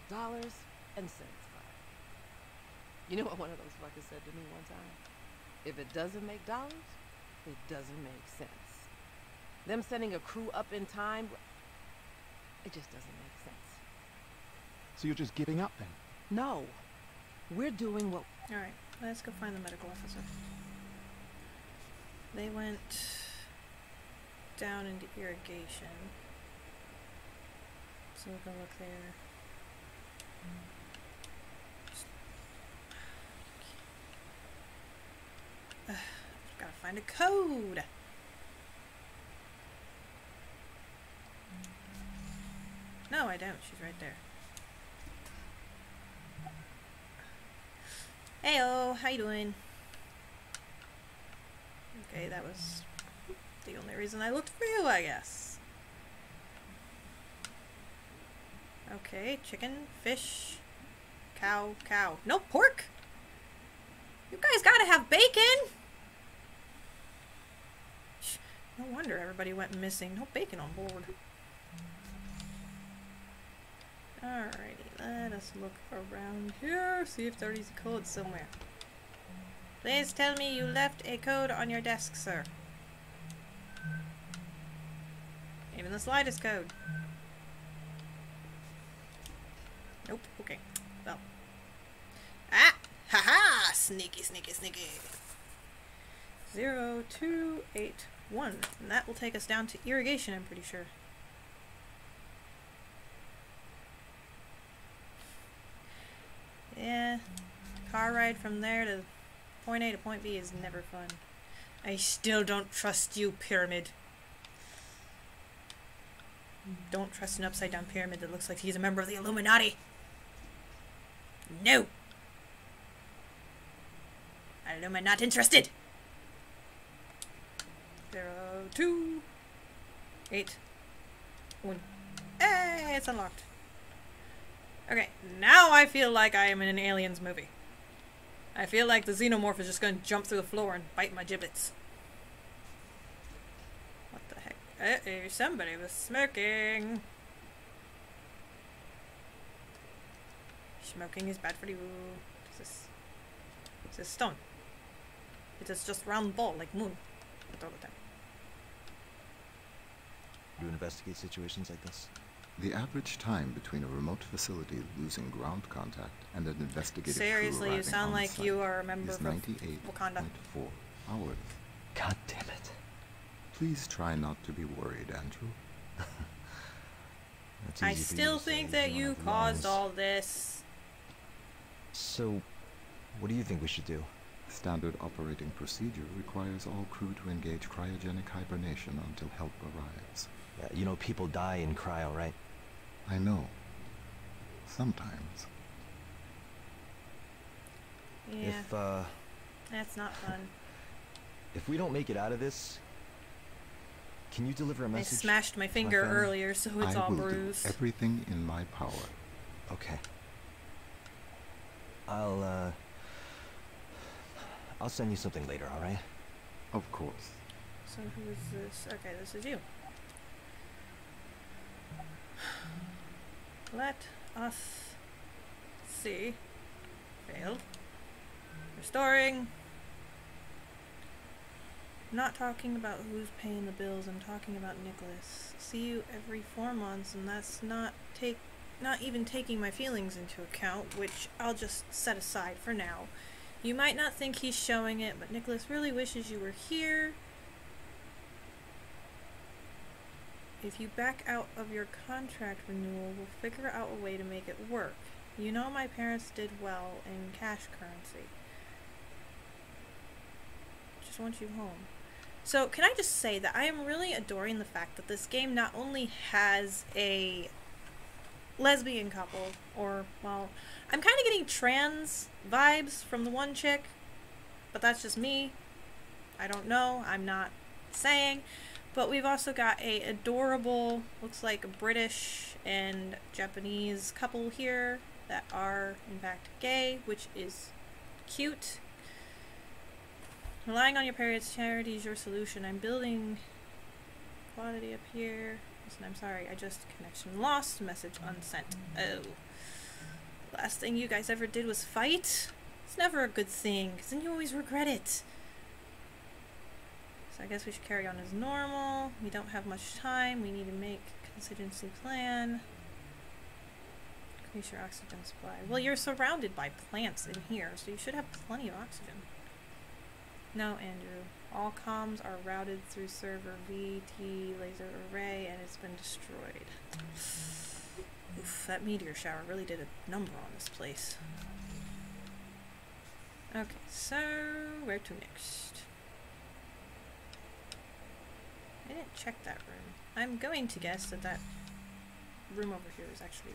Dollars and cents, Clive. You know what one of those fuckers said to me one time? If it doesn't make dollars, it doesn't make sense. Them sending a crew up in time, it just doesn't make sense. So you're just giving up then? No. We're doing what Alright, let's go find the medical officer. They went down into irrigation. So we'll go look there. Ugh, gotta find a code. No, I don't. She's right there. Heyo, how you doing? Okay, that was the only reason I looked for you, I guess. Okay, chicken, fish, cow, cow. No pork! You guys gotta have bacon! No wonder everybody went missing. No bacon on board. Alrighty, let us look around here, see if there is a code somewhere. Please tell me you left a code on your desk, sir. Even the slightest code. Nope, okay. Well. Ah! Haha! -Ha! Sneaky, sneaky, sneaky. Zero, two, eight, one. And that will take us down to irrigation, I'm pretty sure. Yeah. Car ride from there to point A to point B is never fun. I still don't trust you, Pyramid. Don't trust an upside down pyramid that looks like he's a member of the Illuminati. No! I'm not interested! Zero, two, eight, one. Hey, it's unlocked. Okay, now I feel like I am in an Aliens movie. I feel like the xenomorph is just going to jump through the floor and bite my giblets. What the heck? Uh-oh, somebody was smoking. Smoking is bad for you. What's this? It's a stone. It is just round ball like moon. All the time. You investigate situations like this? The average time between a remote facility losing ground contact and an investigative crew Seriously, you arriving sound on like site you are a member is of 98.4 Wakanda. hours. God damn it. Please try not to be worried, Andrew. I easy for you still think that you caused lungs. all this. So, what do you think we should do? Standard operating procedure requires all crew to engage cryogenic hibernation until help arrives. Uh, you know, people die in cryo, right? I know. Sometimes. Yeah, If, uh, that's not fun. if we don't make it out of this, can you deliver a message? I smashed my finger family? earlier, so it's I all will bruised. do everything in my power. Okay. I'll, uh... I'll send you something later, alright? Of course. So who is this? Okay, this is you. Let us see. Failed. Restoring. I'm not talking about who's paying the bills. I'm talking about Nicholas. See you every four months, and that's not take, not even taking my feelings into account, which I'll just set aside for now. You might not think he's showing it, but Nicholas really wishes you were here. If you back out of your contract renewal, we'll figure out a way to make it work. You know my parents did well in cash currency. Just want you home. So, can I just say that I am really adoring the fact that this game not only has a lesbian couple, or, well, I'm kind of getting trans vibes from the one chick, but that's just me. I don't know. I'm not saying. But we've also got a adorable, looks like a British and Japanese couple here that are in fact gay, which is cute. Relying on your parents' charity is your solution. I'm building quality up here. Listen, I'm sorry. I just connection lost. Message unsent. Oh. Last thing you guys ever did was fight? It's never a good thing, because then you always regret it. So I guess we should carry on as normal. We don't have much time. We need to make contingency plan. Increase your oxygen supply. Well, you're surrounded by plants in here, so you should have plenty of oxygen. No, Andrew. All comms are routed through server VT laser array, and it's been destroyed. Oof, that meteor shower really did a number on this place. Okay, so where to next? I didn't check that room. I'm going to guess that that room over here is actually.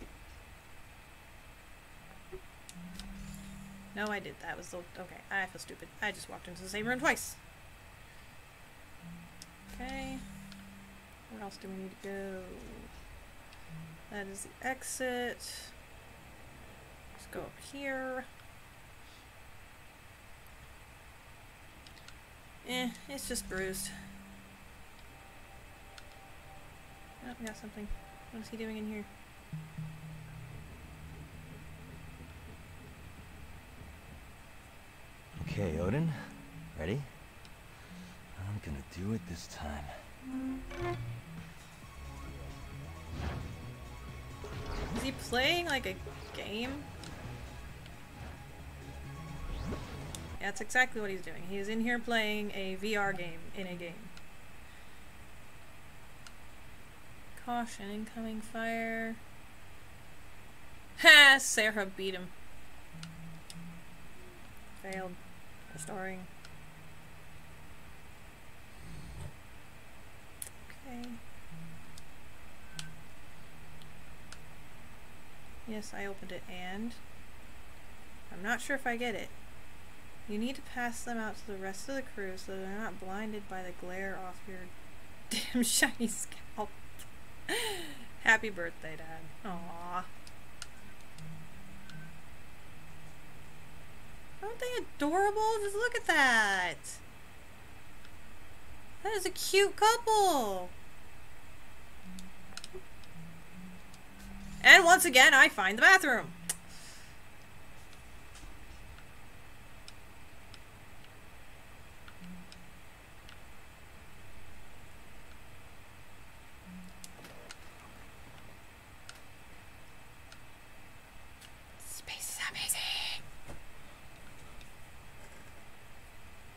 No, I did. That was the. Okay, I feel stupid. I just walked into the same room twice. Okay. Where else do we need to go? That is the exit. Let's go up here. Eh, it's just bruised. Oh, we got something. What is he doing in here? Okay, Odin. Ready? I'm gonna do it this time. Is he playing like a game? Yeah, that's exactly what he's doing. He's in here playing a VR game in a game. Caution, incoming fire. Ha! Sareh beat him. Failed. Restoring. Okay. Yes, I opened it and I'm not sure if I get it. You need to pass them out to the rest of the crew so they're not blinded by the glare off your damn shiny scalp. Happy birthday, Dad. Aww. Aren't they adorable? Just look at that. That is a cute couple. And once again, I find the bathroom. Space is amazing.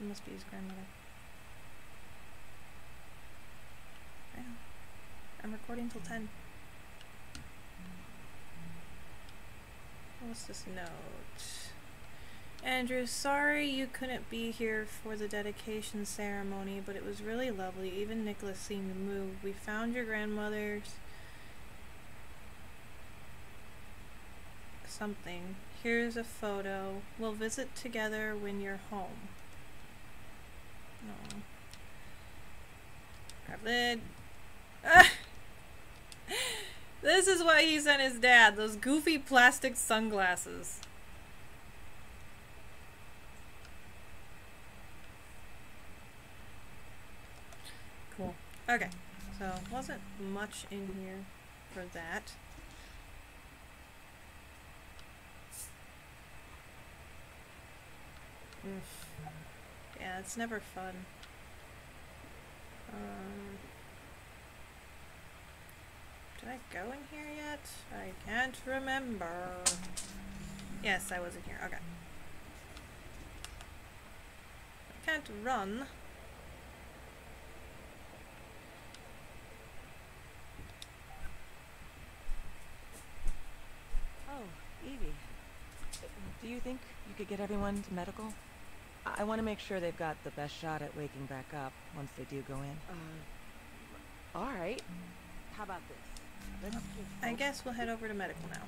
It must be his grandmother. I know. I'm recording till 10. What's note? Andrew, sorry you couldn't be here for the dedication ceremony, but it was really lovely. Even Nicholas seemed moved. We found your grandmother's something. Here's a photo. We'll visit together when you're home. No. Grab lid. Ah! This is what he sent his dad, those goofy plastic sunglasses. Cool. Okay, so wasn't much in here for that. Yeah, it's never fun. Um, did I go in here yet? I can't remember. Yes, I was in here. Okay. I can't run. Oh, Evie. Do you think you could get everyone to medical? I, I want to make sure they've got the best shot at waking back up once they do go in. Uh, all right. How about this? I guess we'll head over to medical now.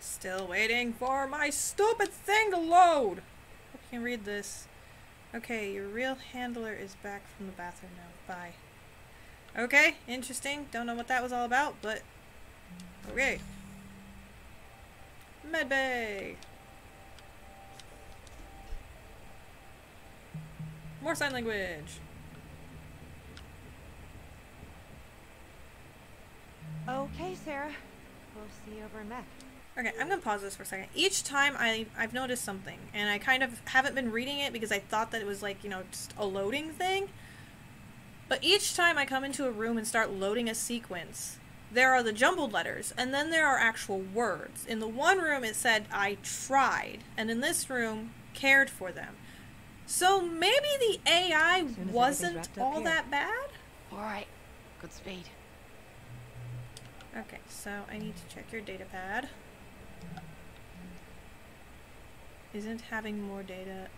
Still waiting for my stupid thing to load! Hope you can read this. Okay, your real handler is back from the bathroom now. Bye. Okay, interesting. Don't know what that was all about, but okay. Medbay! More sign language! Okay, Sareh. We'll see you over in Mech. Okay, I'm gonna pause this for a second. Each time I I've noticed something, and I kind of haven't been reading it because I thought that it was like you know just a loading thing. But each time I come into a room and start loading a sequence, there are the jumbled letters, and then there are actual words. In the one room, it said "I tried," and in this room, "cared for them." So maybe the AI Soon as wasn't everything's wrapped up all here. that bad. Alright, good speed. Okay, so I need to check your data pad. Isn't having more data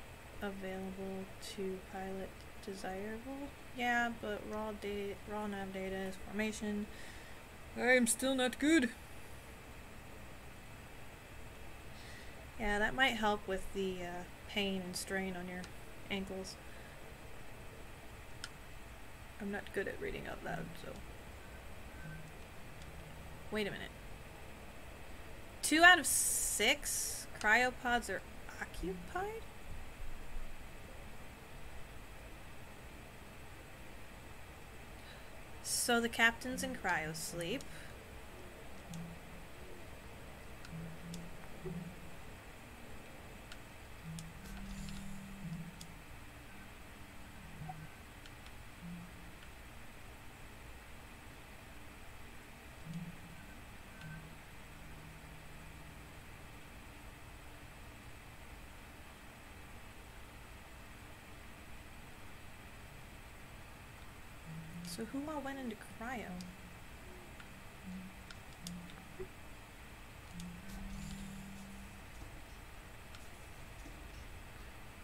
available to pilot desirable? Yeah, but raw data, raw nav data is formation. I'm still not good. Yeah, that might help with the uh, pain and strain on your ankles. I'm not good at reading out loud, so. Wait a minute. Two out of six cryopods are occupied? So the captain's in cryo sleep. So who all went into cryo?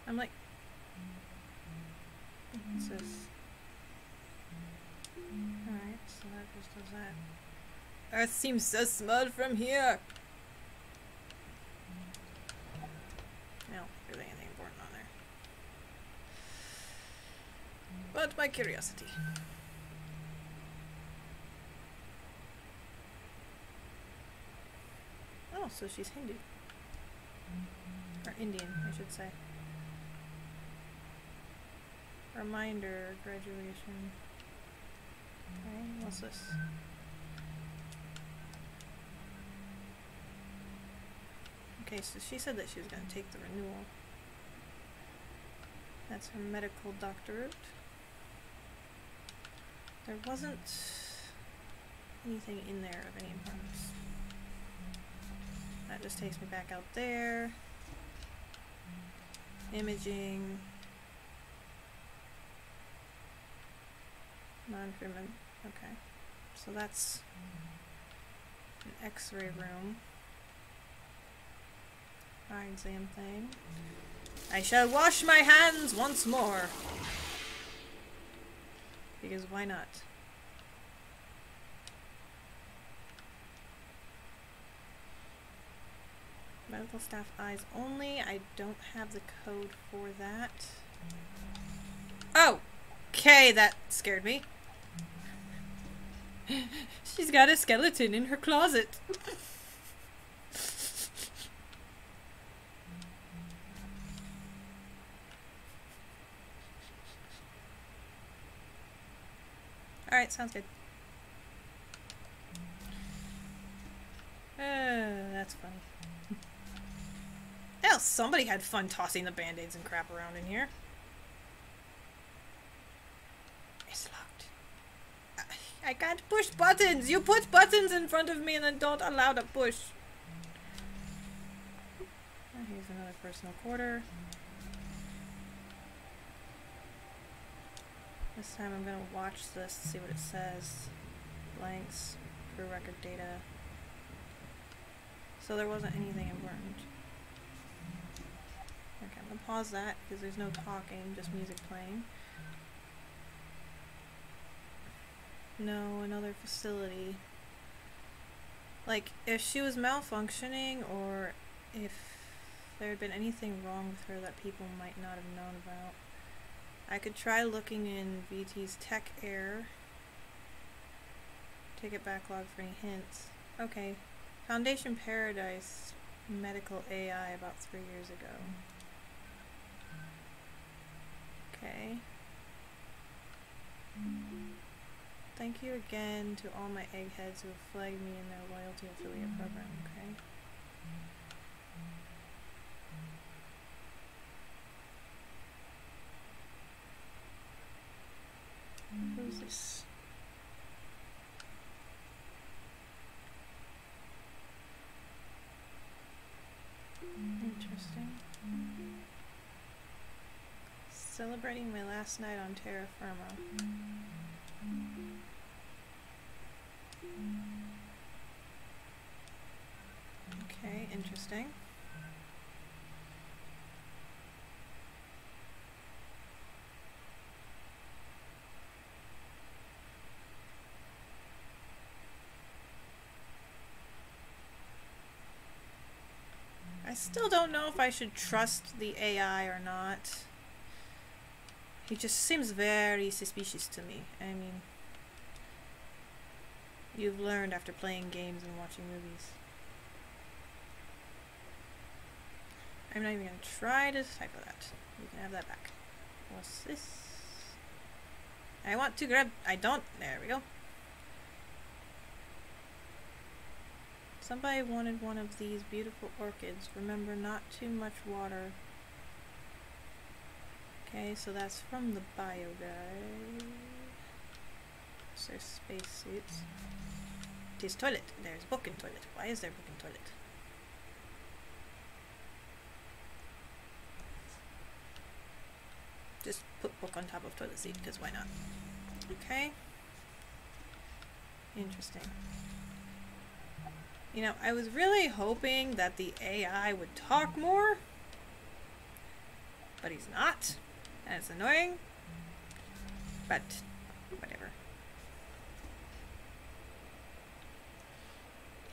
I'm like, what's this? Alright, so that just does that. Earth seems so small from here. No, really anything important on there. But my curiosity. So she's Hindu. Or Indian, I should say. Reminder, graduation. Okay, what's this? Okay, so she said that she was going to take the renewal. That's her medical doctorate. There wasn't anything in there of any importance. That just takes me back out there. Imaging. Non-criminal. Okay. So that's an x-ray room. Eye thing. I shall wash my hands once more. Because why not? Medical staff eyes only. I don't have the code for that. Oh! Okay, that scared me. She's got a skeleton in her closet. Alright, sounds good. Uh, that's funny. Hell, somebody had fun tossing the band-aids and crap around in here. It's locked. I, I can't push buttons! You put buttons in front of me and then don't allow to push. Oh, here's another personal quarter. This time I'm gonna watch this, see what it says. Blanks, crew record data. So there wasn't anything important. Okay, I'm gonna pause that because there's no talking, just music playing. No, another facility. Like, if she was malfunctioning or if there had been anything wrong with her that people might not have known about. I could try looking in VT's tech error. Ticket backlog for any hints. Okay. Foundation Paradise medical AI about three years ago. Okay. Thank you again to all my eggheads who have flagged me in their loyalty affiliate program, okay? Who's this? Celebrating my last night on terra firma. Okay, interesting. I still don't know if I should trust the AI or not. It just seems very suspicious to me. I mean, you've learned after playing games and watching movies. I'm not even going to try to decipher that. You can have that back. What's this? I want to grab... I don't... There we go. Somebody wanted one of these beautiful orchids. Remember, not too much water Okay, so that's from the bio guy. So spacesuits. Tis toilet. There's book in toilet. Why is there book in toilet? Just put book on top of toilet seat, because why not? Okay. Interesting. You know, I was really hoping that the AI would talk more, but he's not, it's annoying, but whatever.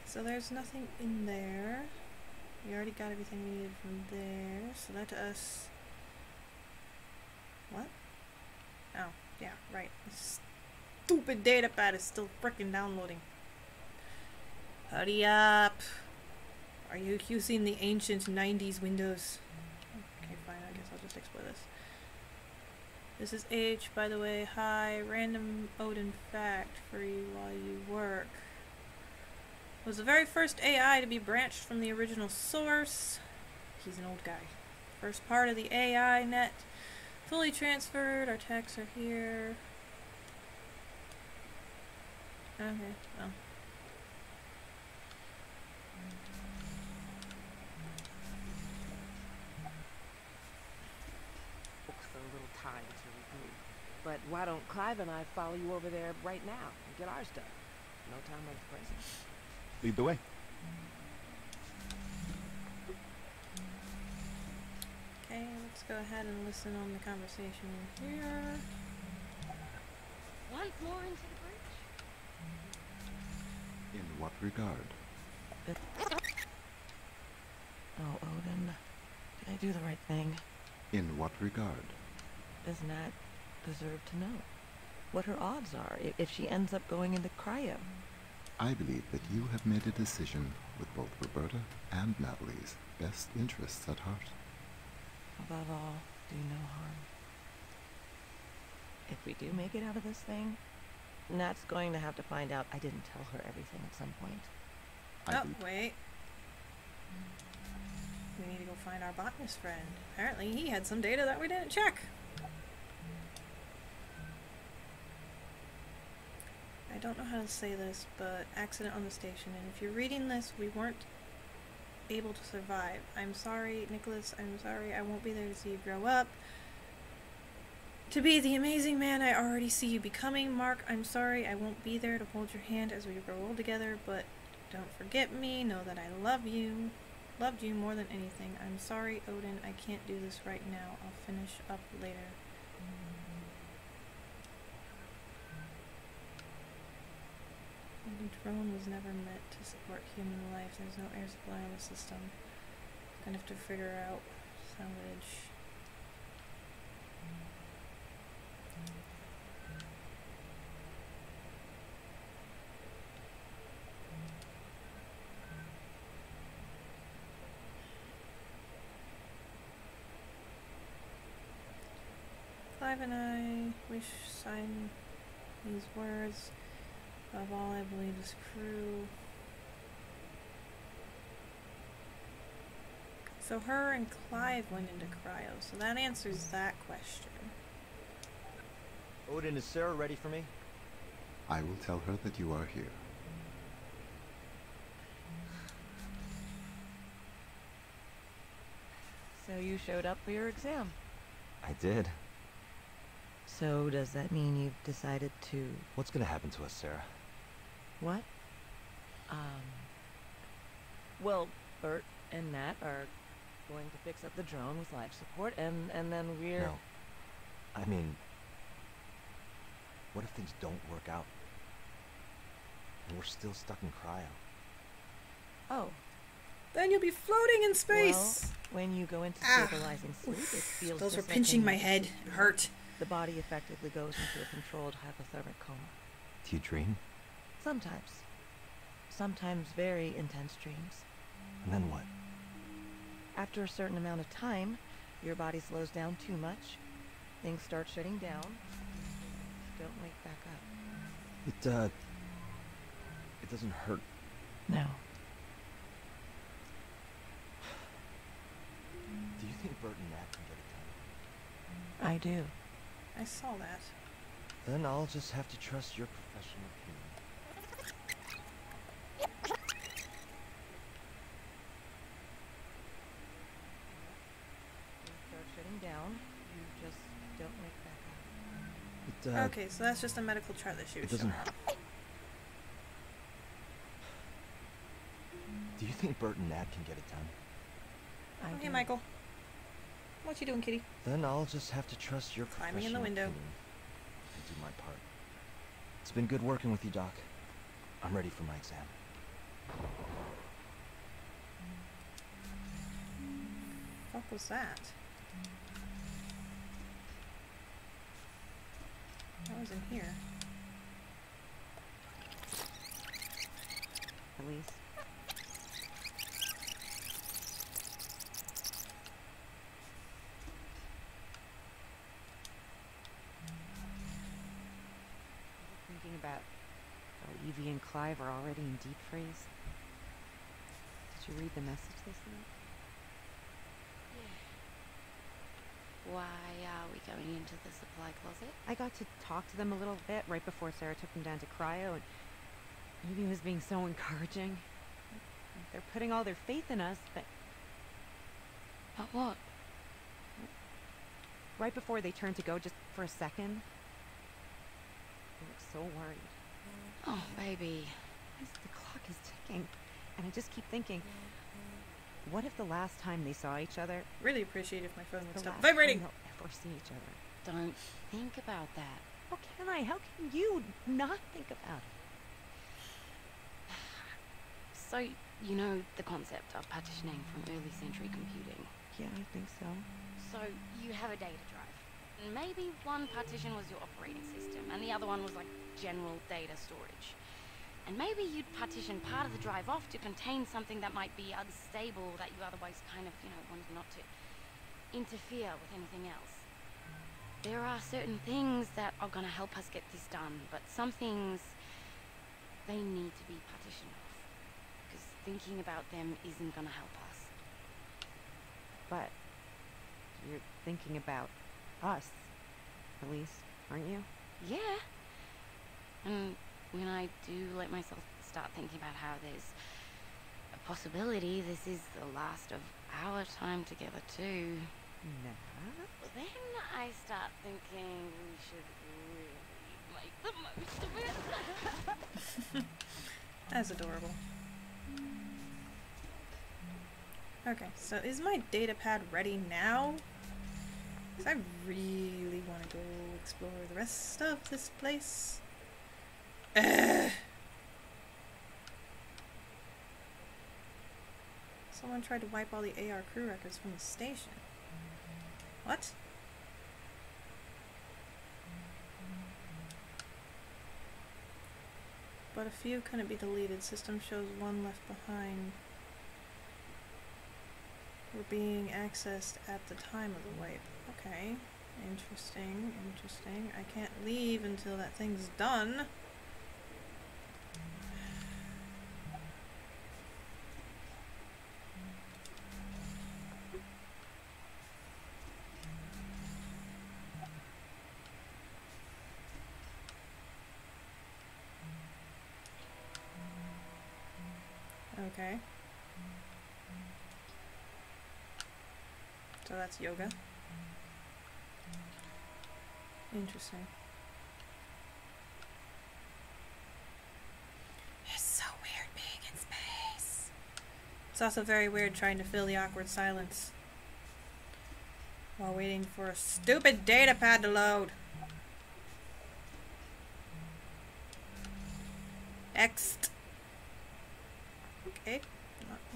So there's nothing in there. We already got everything we needed from there, so to us... What? Oh, yeah, right. This stupid data pad is still freaking downloading. Hurry up! Are you using the ancient 90s Windows? Okay, fine, I guess I'll just explore this. This is H, by the way. Hi, random Odin fact for you while you work. Was the very first AI to be branched from the original source. He's an old guy. First part of the AI net. Fully transferred. Our texts are here. Okay, well. Books a little time. But why don't Clive and I follow you over there right now and get ours done? No time like the present. Lead the way. Okay, let's go ahead and listen on the conversation here. Once more into the bridge. In what regard? Oh, Odin. Did I do the right thing? In what regard? Does Nat deserve to know? What her odds are if, if she ends up going into cryo? I believe that you have made a decision with both Roberta and Natali's best interests at heart. Above all, do no harm. If we do make it out of this thing, Nat's going to have to find out I didn't tell her everything at some point. I oh, believe- wait. We need to go find our botanist friend. Apparently he had some data that we didn't check. I don't know how to say this, but accident on the station. And if you're reading this, we weren't able to survive. I'm sorry, Nicholas. I'm sorry. I won't be there to see you grow up. To be the amazing man I already see you becoming, Mark, I'm sorry I won't be there to hold your hand as we grow old together, but don't forget me. Know that I love you. Loved you more than anything. I'm sorry, Odin. I can't do this right now. I'll finish up later. The drone was never meant to support human life. There's no air supply in the system. Gonna have to figure out salvage. Clive and I wish sign these words. Above all, I believe is crew. So her and Clive went into cryo, so that answers that question. Odin, is Sareh ready for me? I will tell her that you are here. So you showed up for your exam. I did. So does that mean you've decided to What's gonna happen to us, Sareh? What? Um. Well, Bert and Nat are going to fix up the drone with life support, and and then we're. No. I mean, what if things don't work out? And we're still stuck in cryo? Oh, Then you'll be floating in space! Well, when you go into Ah. stabilizing sleep, it feels Those were just like pinching when my head. It hurt. The body effectively goes into a controlled hypothermic coma. Do you dream? Sometimes. Sometimes very intense dreams. And then what? After a certain amount of time, your body slows down too much. Things start shutting down. Don't wake back up. It, uh... It doesn't hurt. No. Do you think Bert and Nat can get it done? I do. I saw that. Then I'll just have to trust your professional opinion. Uh, okay, so that's just a medical chart that she was It doesn't. showing. Do you think Bert and Nat can get it done? I hey, do. Michael. What you doing, kitty? Then I'll just have to trust your Climbing in the window. opinion and do my part. It's been good working with you, Doc. I'm ready for my exam. What was that? That was in here. Elise. Thinking about Evie and Clive are already in deep freeze. Did you read the message they sent? Why uh, are we going into the supply closet? I got to talk to them a little bit right before Sareh took them down to cryo, and Evie was being so encouraging. They're putting all their faith in us, but But what? right before they turned to go, just for a second, they looked so worried. Oh, baby. The clock is ticking, and I just keep thinking, what if the last time they saw each other, Really appreciate if my phone would stop vibrating. time they'll ever see each other? Don't think about that. How can I? How can you not think about it? So, you know the concept of partitioning from early century computing. Yeah, I think so. So, you have a data drive. And Maybe one partition was your operating system, and the other one was like general data storage. And maybe you'd partition part of the drive off to contain something that might be unstable that you otherwise kind of, you know, wanted not to interfere with anything else. There are certain things that are going to help us get this done, but some things, they need to be partitioned off. Because thinking about them isn't going to help us. But you're thinking about us, at least, aren't you? Yeah. And when I do let myself start thinking about how there's a possibility this is the last of our time together too, Nah. then I start thinking we should really make the most of it. That's adorable. Okay, so is my data pad ready now? 'Cause I really want to go explore the rest of this place. Someone tried to wipe all the AR crew records from the station. What? But a few couldn't be deleted. System shows one left behind. Were being accessed at the time of the wipe. Okay. Interesting, interesting. I can't leave until that thing's done. Okay. So that's yoga. Interesting. It's so weird being in space. It's also very weird trying to fill the awkward silence while waiting for a stupid data pad to load. Ext.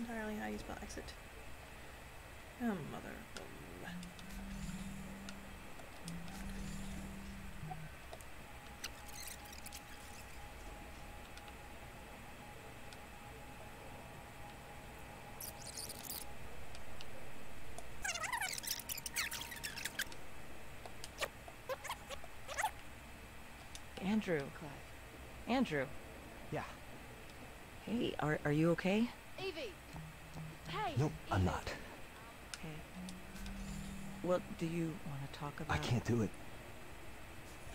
Okay, not entirely how you spell exit. Oh, mother. Andrew. Clive. Andrew. Yeah. Hey, are, are you okay? Evie! Hey! Nope, I'm not. Okay. What do you want to talk about? I can't do it.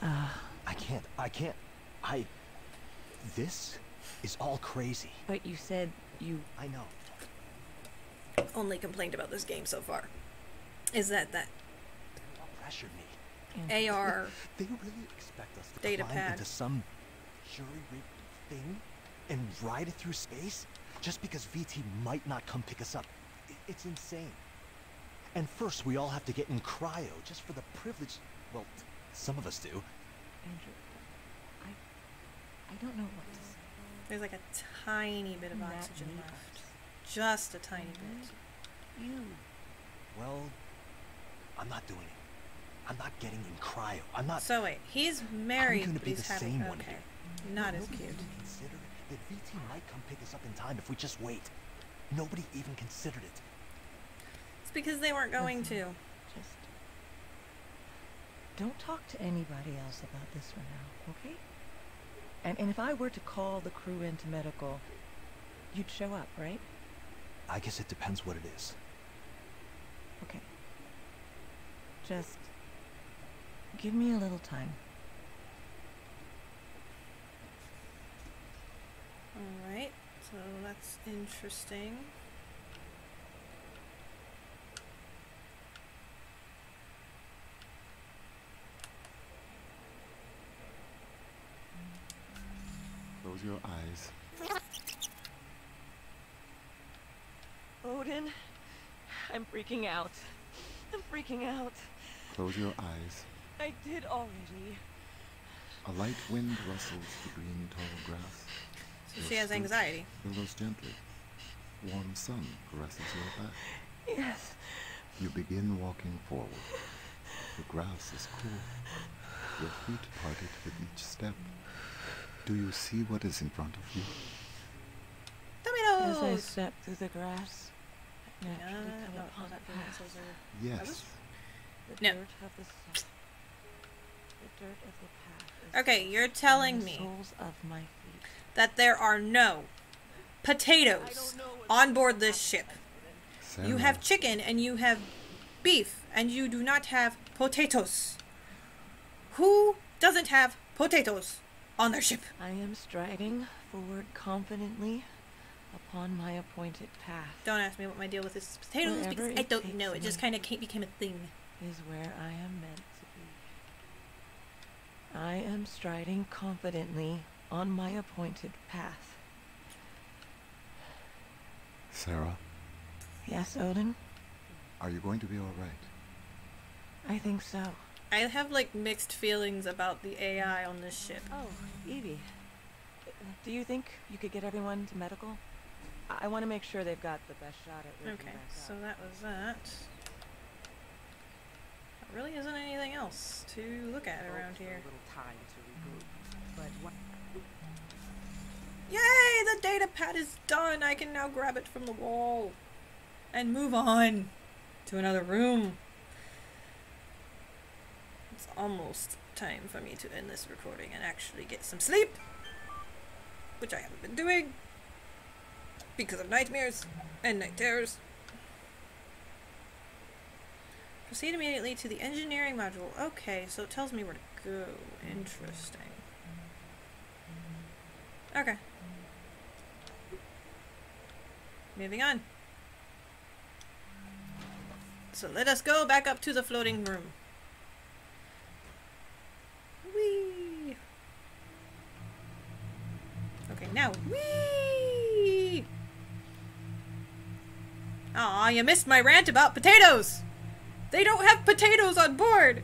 Uh, I can't. I can't. I. This is all crazy. but you said you. I know. Only complained about this game so far is that that Pressured me. AR They really expect us to Data climb pad. into some jury-rigged thing and ride it through space just because VT might not come pick us up. I- It's insane. And first, we all have to get in cryo just for the privilege. Well, some of us do. Andrew, I. I don't know what to say. there's like a tiny bit of That oxygen knee left. Just a tiny bit. You. Well, I'm not doing it. I'm not getting in cryo. I'm not. So wait, he's married, I'm gonna but be he's the having same one okay. here. Not as Nobody cute. even considered that VT might come pick us up in time if we just wait. Nobody even considered it. It's because they weren't going Listen. to. Just. Don't talk to anybody else about this for now, okay? And and if I were to call the crew into medical, you'd show up, right? I guess it depends what it is. Okay. Just give me a little time. Alright, so that's interesting. Your eyes. Odin, I'm freaking out. I'm freaking out. Close your eyes. I did already. A light wind rustles the green tall grass. So Your she has skirt anxiety. Billows gently. Warm sun caresses your back. Yes. You begin walking forward. The grass is cool. Your feet parted with each step. Do you see what is in front of you? As I step through the grass, I Yeah, naturally oh, come no, upon no, a that path. pencils are- Yes. The No. dirt of the soul. The dirt of the path. Okay, you're telling me of my feet. that there are no potatoes on board this ship. You have chicken and you have beef and you do not have potatoes. Who doesn't have potatoes on their ship? I am striding forward confidently upon my appointed path. Don't ask me what my deal with this potatoes Wherever because I don't know. It just kind of became a thing. Is where I am meant to be. I am striding confidently on my appointed path. Sareh, Yes, Odin? are you going to be all right? I think so. I have like mixed feelings about the AI on this ship. Oh, Evie. Do you think you could get everyone to medical? I, want to make sure they've got the best shot at Okay, so up. that was that. There really isn't anything else to look at around here. A little time to regroup. But what? Yay! The data pad is done! I can now grab it from the wall and move on to another room. It's almost time for me to end this recording and actually get some sleep, which I haven't been doing because of nightmares and night terrors. Proceed immediately to the engineering module. Okay, so it tells me where to go. Interesting. Okay. Moving on. So let us go back up to the floating room. Whee! Okay, now whee! Aw, you missed my rant about potatoes! They don't have potatoes on board!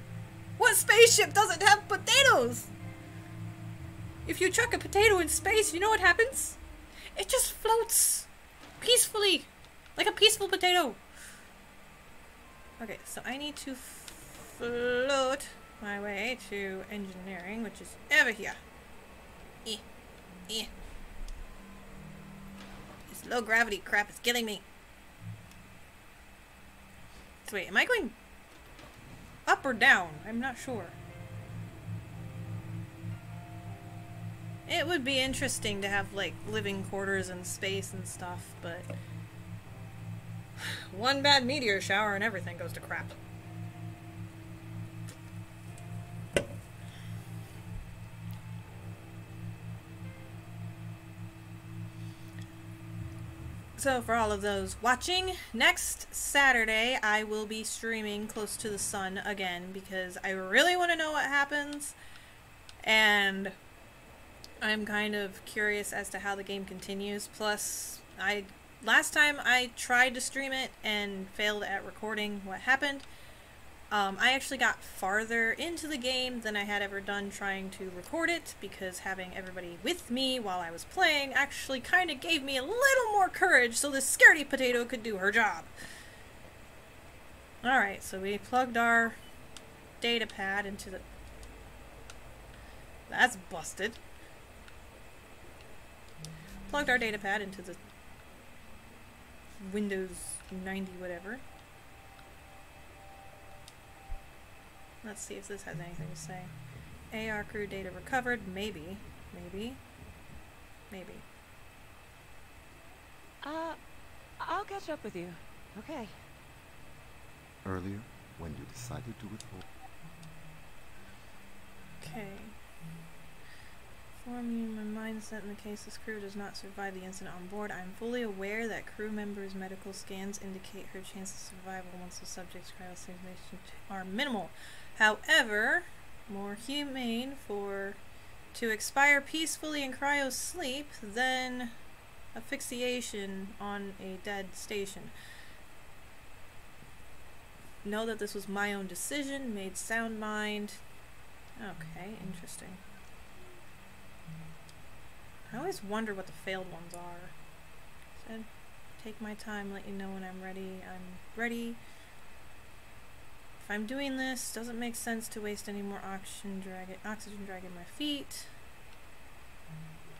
What spaceship doesn't have potatoes? If you chuck a potato in space, you know what happens? It just floats peacefully, like a peaceful potato. Okay, so I need to float my way to engineering, which is over here. Eh, eh. This low gravity crap is killing me. So wait, am I going up or down? I'm not sure. It would be interesting to have like living quarters in space and stuff, but one bad meteor shower and everything goes to crap. So, for all of those watching, next Saturday I will be streaming Close to the Sun again because I really want to know what happens. And I'm kind of curious as to how the game continues. Plus, I last time I tried to stream it and failed at recording what happened. Um, I actually got farther into the game than I had ever done trying to record it because having everybody with me while I was playing actually kind of gave me a little more courage so this scaredy potato could do her job. Alright, so we plugged our data pad into the... That's busted. Plugged our data pad into the Windows 90 whatever. Let's see if this has anything to say. AR crew data recovered. Maybe. Maybe. Maybe. Uh, I'll catch up with you. Okay. Earlier, when you decided to withhold. Okay. Form you my mindset in the case this crew does not survive the incident on board. I am fully aware that crew members' medical scans indicate her chance of survival once the subject's cryosimulation are minimal. However, more humane for to expire peacefully in cryo sleep than asphyxiation on a dead station. Know that this was my own decision, made sound mind. Okay, interesting. I always wonder what the failed ones are. Said, take my time, let you know when I'm ready. I'm ready. I'm doing this, doesn't make sense to waste any more oxygen drag it, oxygen drag in my feet.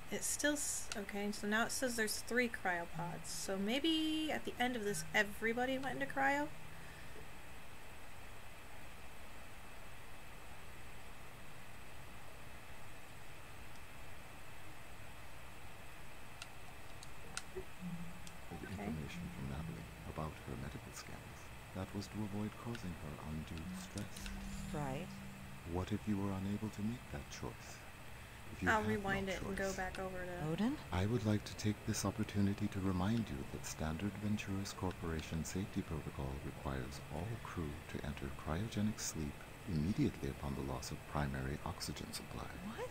It still s- okay. So now it says there's three cryopods. So maybe at the end of this, everybody went into cryo. The information from Natali about her medical scans. That was to avoid causing her undue stress. Right. What if you were unable to make that choice? If you I'll have no rewind it and go back over to. Odin? I would like to take this opportunity to remind you that Standard Venturis Corporation safety protocol requires all crew to enter cryogenic sleep immediately upon the loss of primary oxygen supply. What?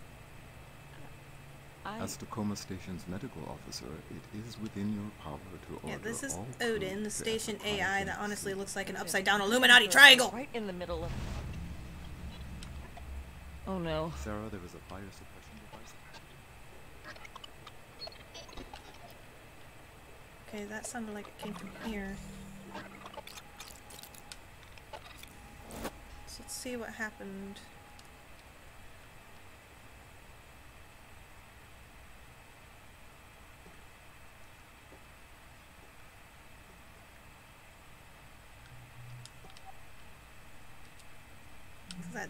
I... As Tacoma Station's medical officer, it is within your power to order Yeah, this is all Odin, the station AI that honestly sleep. looks like an upside down Illuminati triangle. Right in the middle of... Oh no. Sareh, there was a fire suppression device. Okay, that sounded like it came from here. So let's see what happened.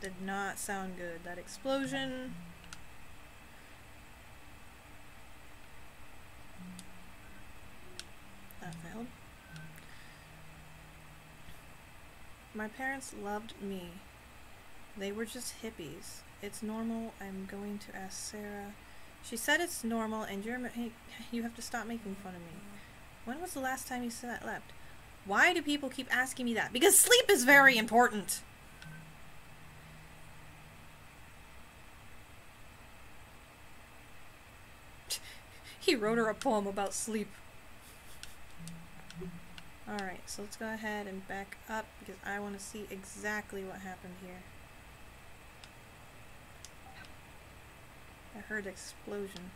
Did not sound good. That explosion. That failed. My parents loved me. They were just hippies. It's normal. I'm going to ask Sareh. She said it's normal, and you're. Hey, you have to stop making fun of me. When was the last time you slept? Why do people keep asking me that? Because sleep is very important. He wrote her a poem about sleep. Alright, so let's go ahead and back up because I want to see exactly what happened here. I heard explosion.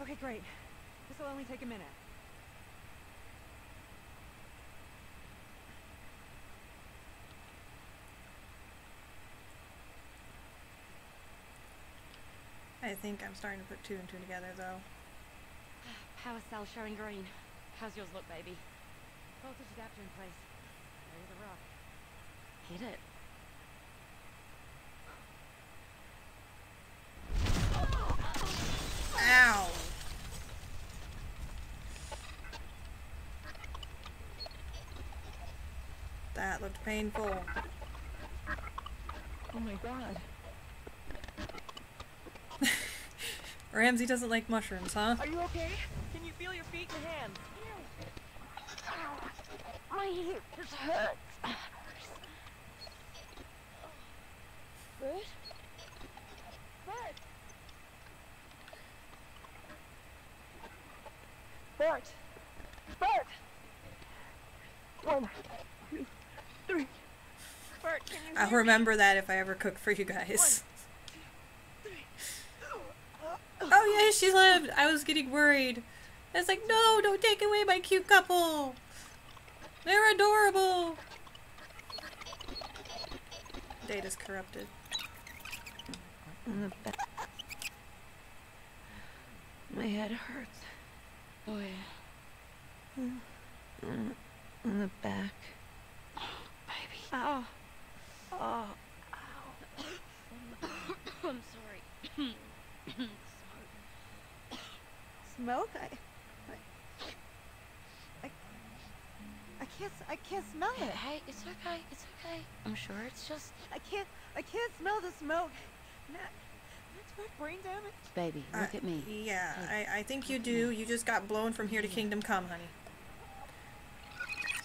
Okay, great. This will only take a minute. Think I'm starting to put two and two together though. Power cell showing green. How's yours look, baby? Voltage adapter in place. There's the rock. Hit it. Ow! That looked painful. Oh my god. Ramsey doesn't like mushrooms, huh? Are you okay? Can you feel your feet and hands. My hip just hurts. Bert? Bert? Bert! Bert! One, two, three. Bert, can you I'll hear me? remember that if I ever cook for you guys. Oh yeah, she lived. I was getting worried. I was like, no, don't take away my cute couple. They're adorable. Data's corrupted. On the back My head hurts. Oh yeah. In the back. Baby. Ow. Oh. I'm sorry. Smoke? I, I, I can't, I can't smell it. hey, it's okay. It's okay. I'm sure it's just I can't, I can't smell the smoke. Matt, that's my brain damage. baby. Uh, Look at me. Yeah, I, I think you do. You just got blown from here to Kingdom Come, honey.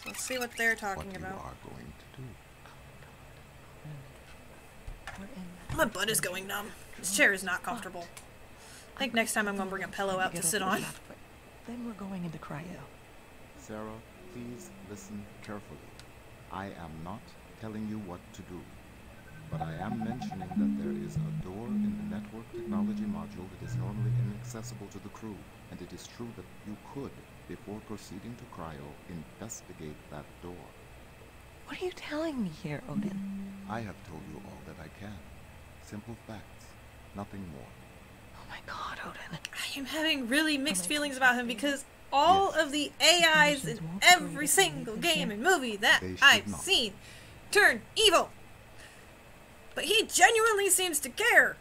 So let's see what they're talking what about. you are going to do. My butt is going numb. This chair is not comfortable. I think next time I'm gonna bring a pillow out to sit on. Then we're going into cryo. Sareh, please listen carefully. I am not telling you what to do, but I am mentioning that there is a door in the network technology module that is normally inaccessible to the crew, and it is true that you could, before proceeding to cryo, investigate that door. What are you telling me here, Odin? I have told you all that I can. Simple facts, nothing more. Oh my god, Odin. I am having really mixed feelings about him because all of the AIs in every single game and movie that I've not. seen turn evil. But he genuinely seems to care.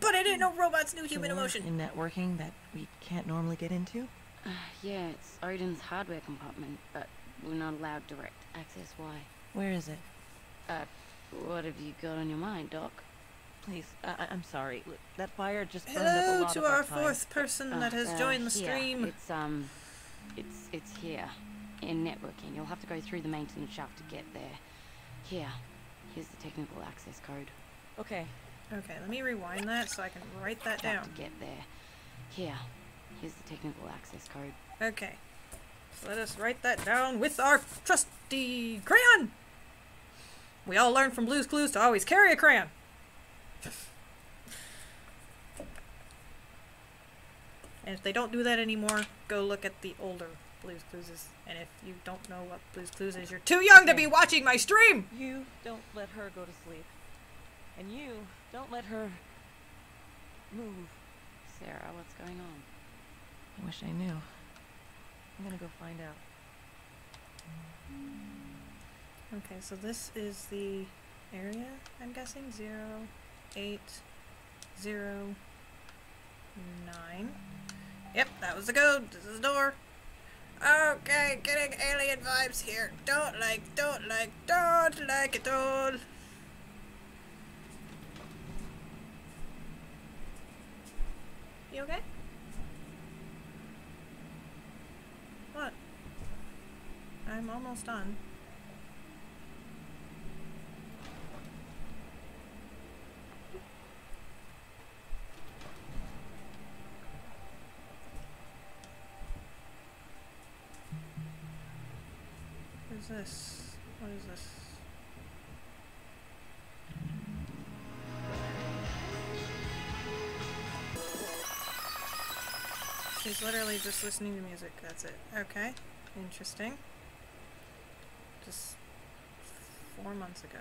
But I didn't know robots knew human emotion. In networking that we can't normally get into? Uh, yeah, it's Odin's hardware compartment, but we're not allowed direct access. Why? Where is it? Uh, what have you got on your mind, Doc? Please, I- I- I'm sorry. Look, That fire just burned up a Hello lot to of our, our time. fourth person that has Uh, joined the stream. It's um, it's it's here, in networking. You'll have to go through the maintenance shaft to get there. Here, here's the technical access code. Okay. Okay, let me rewind that so I can write that Have down. to get there. Here, here's the technical access code. Okay. So let us write that down with our trusty crayon. We all learned from Blue's Clues to always carry a crayon. And if they don't do that anymore, go look at the older Blue's Clues. And if you don't know what Blue's Clues is, you're too young to be watching my stream! You don't let her go to sleep. And you don't let her move. Sareh, what's going on? I wish I knew. I'm gonna go find out. Okay, so this is the area, I'm guessing. Zero, eight, zero, nine. Yep, that was the code. This is the door. Okay, getting alien vibes here. Don't like, don't like, don't like at all. You okay? What? I'm almost done. Is this? What is this? She's literally just listening to music. That's it. Okay. Interesting. Just four months ago.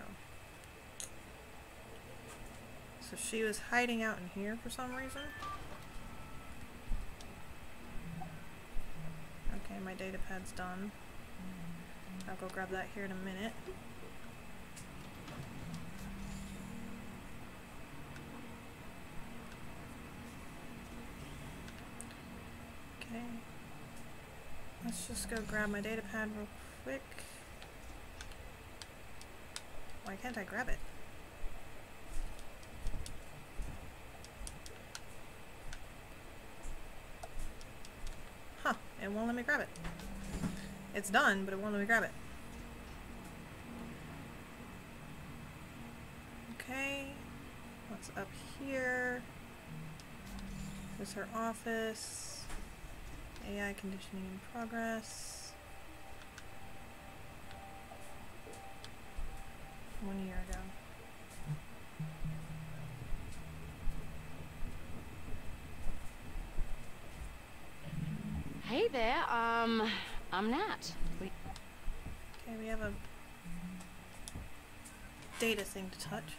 So she was hiding out in here for some reason. Okay, my data pad's done. I'll go grab that here in a minute. Okay. Let's just go grab my data pad real quick. Why can't I grab it? Huh. it won't let me grab it. It's done, but it won't let me grab it. Okay. What's up here? Her office. AI conditioning in progress. One year ago. Hey there, um, I'm Nat. We Okay, we have a data thing to touch.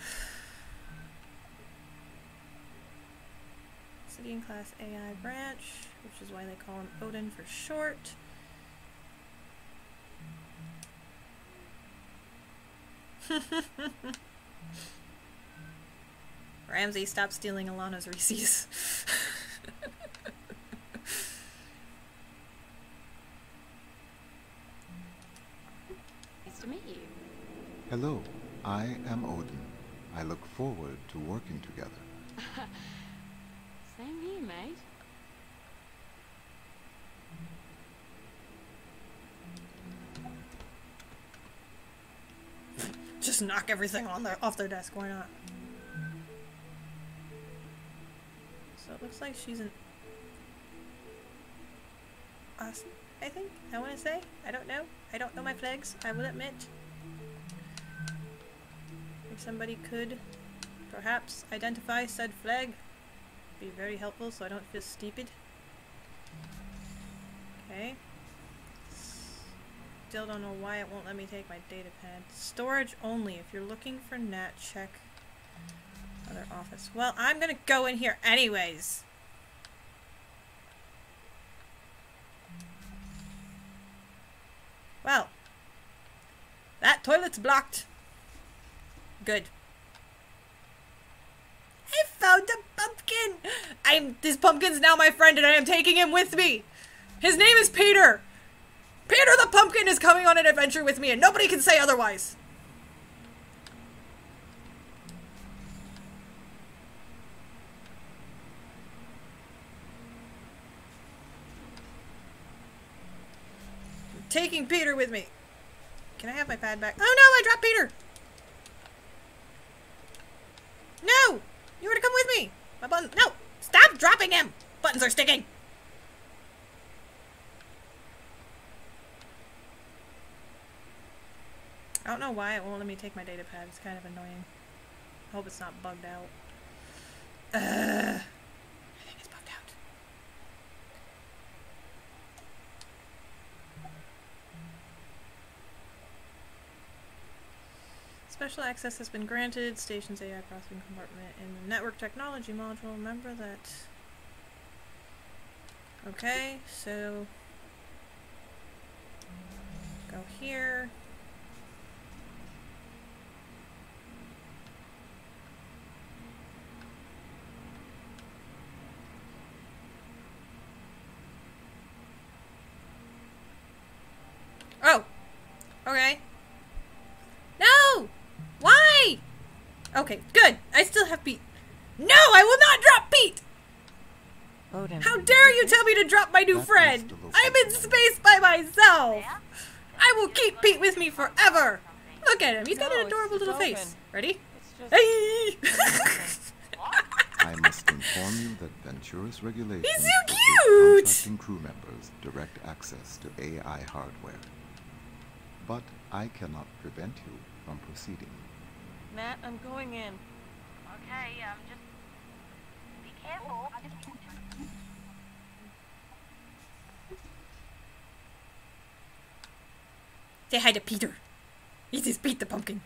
City and Class AI branch, which is why they call him Odin for short. Ramsey, stop stealing Alana's Reese's. nice to meet you. Hello, I am Odin. I look forward to working together. Same here, mate. Just knock everything on their off their desk. Why not? So it looks like she's an us. I think I want to say. I don't know. I don't know my flags. I will admit. If somebody could, perhaps identify said flag, be very helpful, so I don't feel stupid. Okay. Still don't know why it won't let me take my data pad. Storage only. If you're looking for net, check other office. Well, I'm gonna go in here anyways. Well, that toilet's blocked. Good. I found a pumpkin. I'm this pumpkin's now my friend, and I am taking him with me. His name is Peter. Peter the pumpkin is coming on an adventure with me, and nobody can say otherwise. Taking Peter with me. Can I have my pad back? Oh no, I dropped Peter. No! You were to come with me! My button. No! Stop dropping him! Buttons are sticking! I don't know why it won't let me take my data pad. It's kind of annoying. I hope it's not bugged out. Ugh. I think it's bugged out. Special access has been granted. Station's AI processing compartment in the network technology module. Remember that. Okay, so go here. Oh! Okay. Okay, good. I still have Pete. No, I will not drop Pete! Odin. How dare you tell me to drop my new friend? I'm in space by myself! I will keep Pete with me forever! Look at him, he's got an adorable little face. Ready? Hey! I must inform you that Venturis regulations He's so cute! contracting crew members direct access to AI hardware. But I cannot prevent you from proceeding. Nat, I'm going in. Okay, um, just be careful. Say hi to Peter. This is Pete the Pumpkin.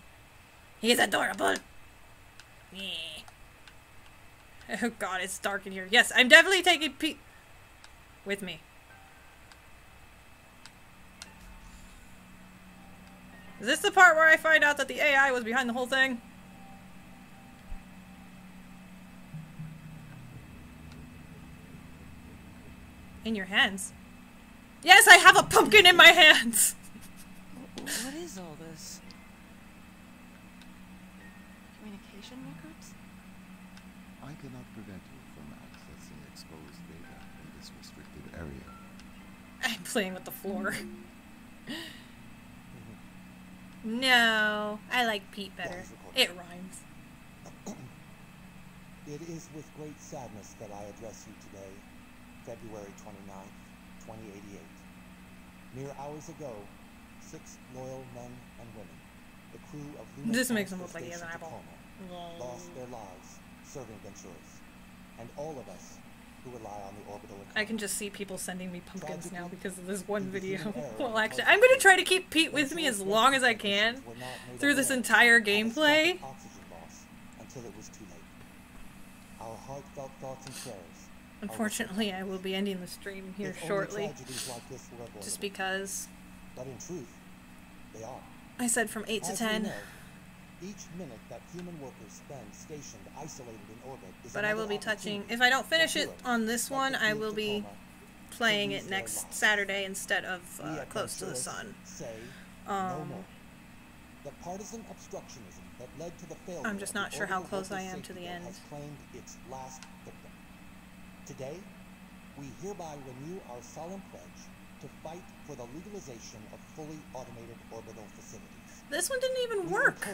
He is adorable. Yeah. Oh god, it's dark in here. Yes, I'm definitely taking Pete with me. Is this the part where I find out that the AI was behind the whole thing? In your hands? Yes, I have a pumpkin in my hands! What is all this? Communication records? I cannot prevent you from accessing exposed data in this restricted area. I'm playing with the floor. no, I like Pete better. It rhymes. It is with great sadness that I address you today, February 29th, 2088. Mere hours ago, six loyal men and women, the crew of Luna This makes him look like he has an Station eyeball. Tacoma, lost their lives serving Venturis, and all of us who rely on the orbital I can just see people sending me pumpkins now because of this one video. well, actually, I'm going to try to keep Pete with me as long as I can through this entire gameplay. until it was too late. Our heartfelt thoughts and prayers. Unfortunately, I will be ending the stream here shortly. like this were. Just because But in truth, they are. I said from 8 to As we 10. Each minute that human workers spend stationed isolated in orbit is But I will be touching. If I don't finish it on this one, I will be playing it next. Saturday instead of uh, Close to the Sun. Say Um. The partisan obstructionism that led to the failure I'm just not sure how close I am to the end. Claimed its last victim. Today, we hereby renew our solemn pledge to fight for the legalization of fully automated orbital facilities. This one didn't even We work.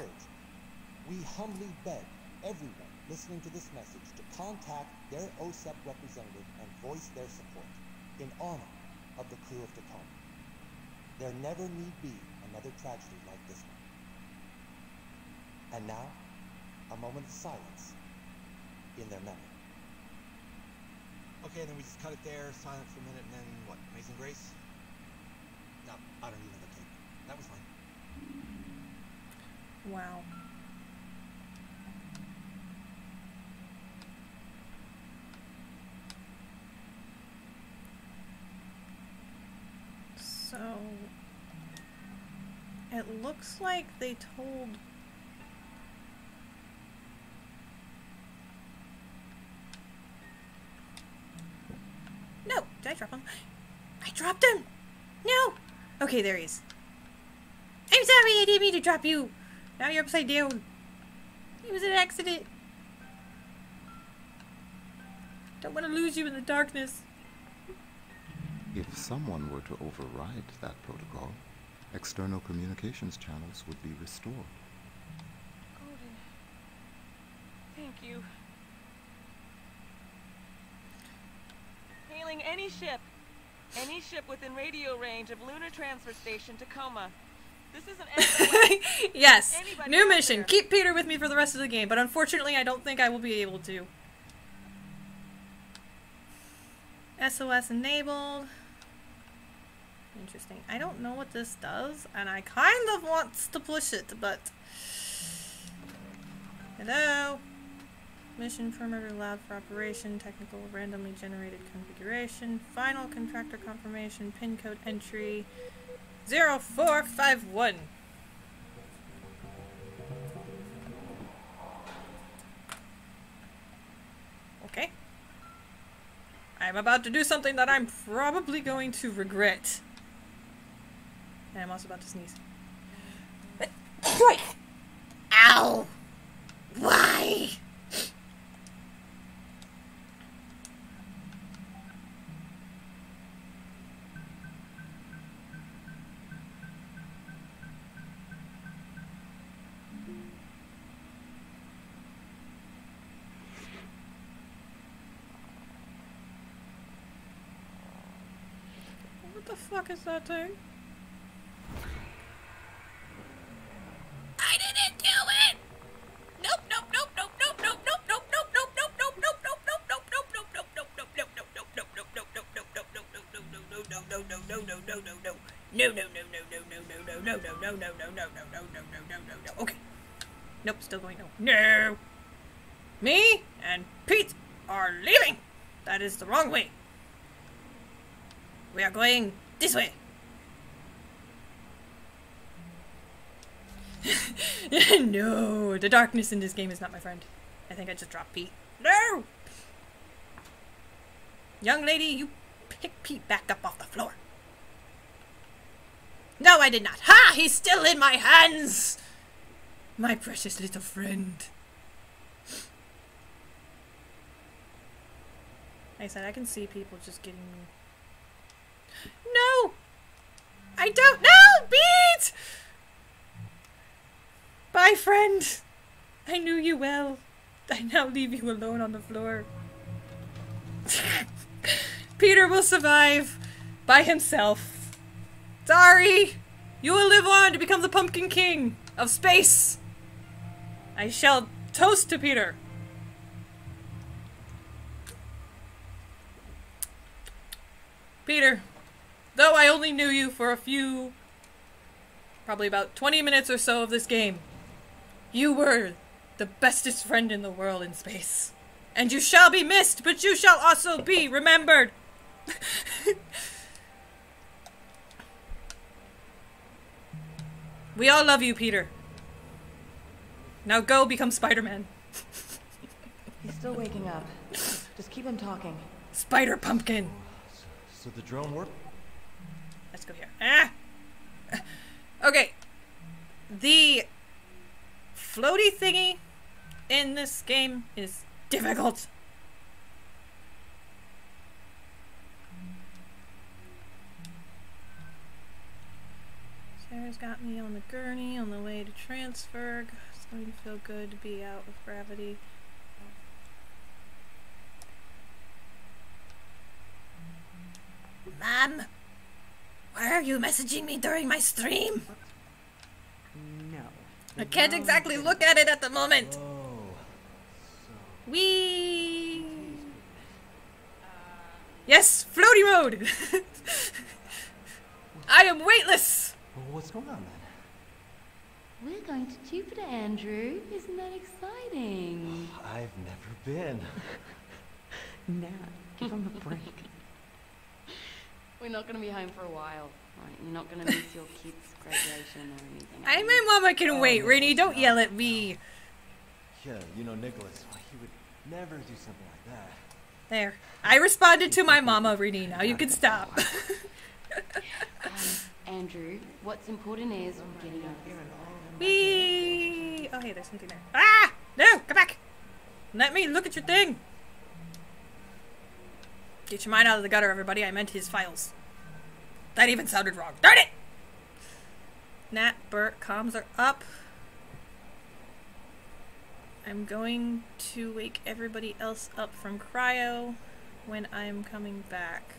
Encourage, we humbly beg everyone listening to this message to contact their OSEP representative and voice their support in honor of the crew of Tacoma. There never need be another tragedy like this one. And now, a moment of silence in their memory. Okay, then we just cut it there, silent for a minute, and then what? Amazing Grace? No, I don't even have the tape. That was fine. Wow. So it looks like they told No, did I drop him? I dropped him. No. Okay, there he is. I'm sorry, I didn't mean to drop you. Now you're upside down. It was an accident. Don't want to lose you in the darkness. If someone were to override that protocol, external communications channels would be restored. Golden. Thank you. Hailing any ship. Any ship within radio range of Lunar Transfer Station, Tacoma. This is an SOS. Yes, Anybody new mission. there? Keep Peter with me for the rest of the game, but unfortunately, I don't think I will be able to. SOS enabled. Interesting. I don't know what this does, and I kind of want to push it, but. Hello? Mission perimeter lab for operation, technical randomly generated configuration, final contractor confirmation, pin code entry 0451. Okay. I'm about to do something that I'm probably going to regret. And I'm also about to sneeze. Ow! Why? What the fuck is that thing? Nope, still going no. No! Me and Pete are leaving! That is the wrong way. We are going this way. no, the darkness in this game is not my friend. I think I just dropped Pete. No! Young lady, you pick Pete back up off the floor. No, I did not. Ha! He's still in my hands! My precious little friend. I I said I can see people just getting. Me No! I don't know! Beat! Bye, friend! I knew you well. I now leave you alone on the floor. Peter will survive by himself. Sorry! You will live on to become the Pumpkin King of space! I shall toast to Peter. Peter, though I only knew you for a few, probably about 20 minutes or so of this game, you were the bestest friend in the world in space. And you shall be missed, but you shall also be remembered. we all love you, Peter. Now go become Spider Man. He's still waking up. Just keep him talking. Spider Pumpkin. So the drone worked? Let's go here. Ah! Okay. The floaty thingy in this game is difficult. Sareh's got me on the gurney on the way to Transferg. It's going to feel good to be out of gravity. Mom, why are you messaging me during my stream? No. I can't exactly look at it at the moment. Oh, Wee. Yes, floaty mode. I am weightless. What's going on then? We're going to Jupiter, Andrew. Isn't that exciting? I've never been. Nah, give him a break. We're not going to be home for a while. Right, you're not going to miss your kids' graduation or anything. are I you? my mama can wait, Rainy. Don't yell at me. Yeah, you know Nicholas. well, He would never do something like that. There. I responded to my mama, Rainy. Now you can stop. Um, Andrew, what's important is we're getting over Wee. Oh, hey, there's something there. Ah! No, come back. Let me look at your thing. Get your mind out of the gutter, everybody. I meant his files. That even sounded wrong. Darn it! Nat, Bert, comms are up. I'm going to wake everybody else up from cryo when I'm coming back.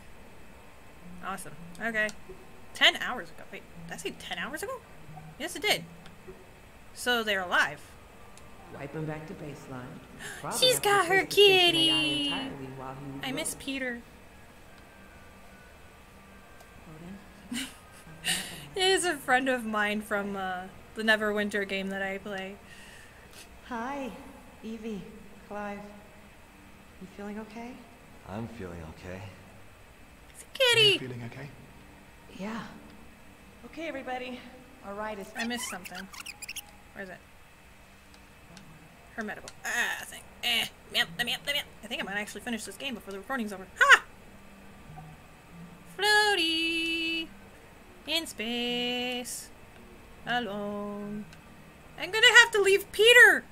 Awesome. Okay. 10 hours ago. Wait, did I say 10 hours ago? Yes, it did. So they're alive. Wipe him back to baseline. Probably She's have to got her replace the station kitty. While he was I miss. Peter. Well He is a friend of mine from uh, the Neverwinter game that I play. Hi, Evie, Clive. You feeling okay? I'm feeling okay. It's a kitty! Feeling okay? Yeah. Okay, everybody. All right, ride is. I missed something. Where is it? Her medical. Ah, thing. Eh. Yep, me up. I think I might actually finish this game before the recording's over. Ha! Floaty! In space. Alone. I'm gonna have to leave Peter!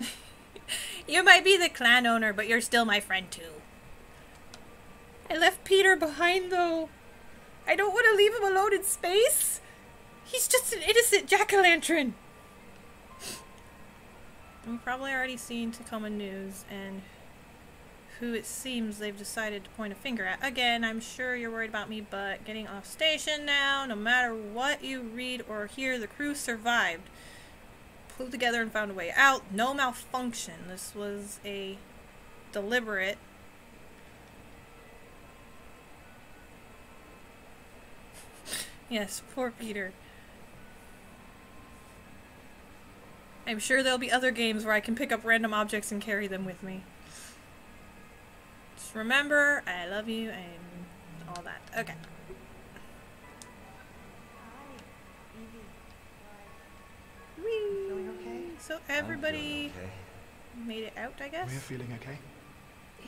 you might be the clan owner, but you're still my friend too. I left Peter behind though. I don't want to leave him alone in space. He's just an innocent jack-o'-lantern. You've probably already seen Tacoma News and who it seems they've decided to point a finger at. Again, I'm sure you're worried about me, but getting off station now, no matter what you read or hear, the crew survived. Pulled together and found a way out. No malfunction. This was a deliberate Yes, poor Peter. I'm sure there'll be other games where I can pick up random objects and carry them with me. Just remember, I love you and all that. Okay. Whee! Feeling okay? So everybody okay. made it out, I guess? We're feeling okay?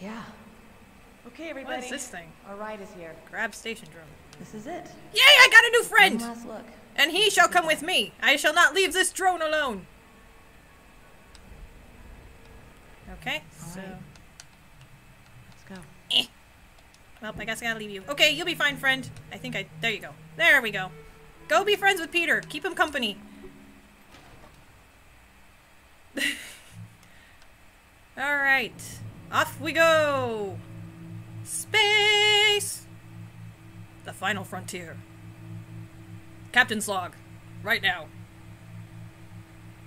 Yeah. Okay, everybody. What is this thing? Our ride is here. Grab station drone. This is it. Yay, I got a new friend! One last look. And he shall come with me. I shall not leave this drone alone. Okay, so Alright. go. Eh. Well, I guess I gotta leave you. Okay, you'll be fine, friend. I think I. There you go. There we go. Go be friends with Peter. Keep him company. Alright. Off we go! Space! The final frontier. Captain's log. Right now.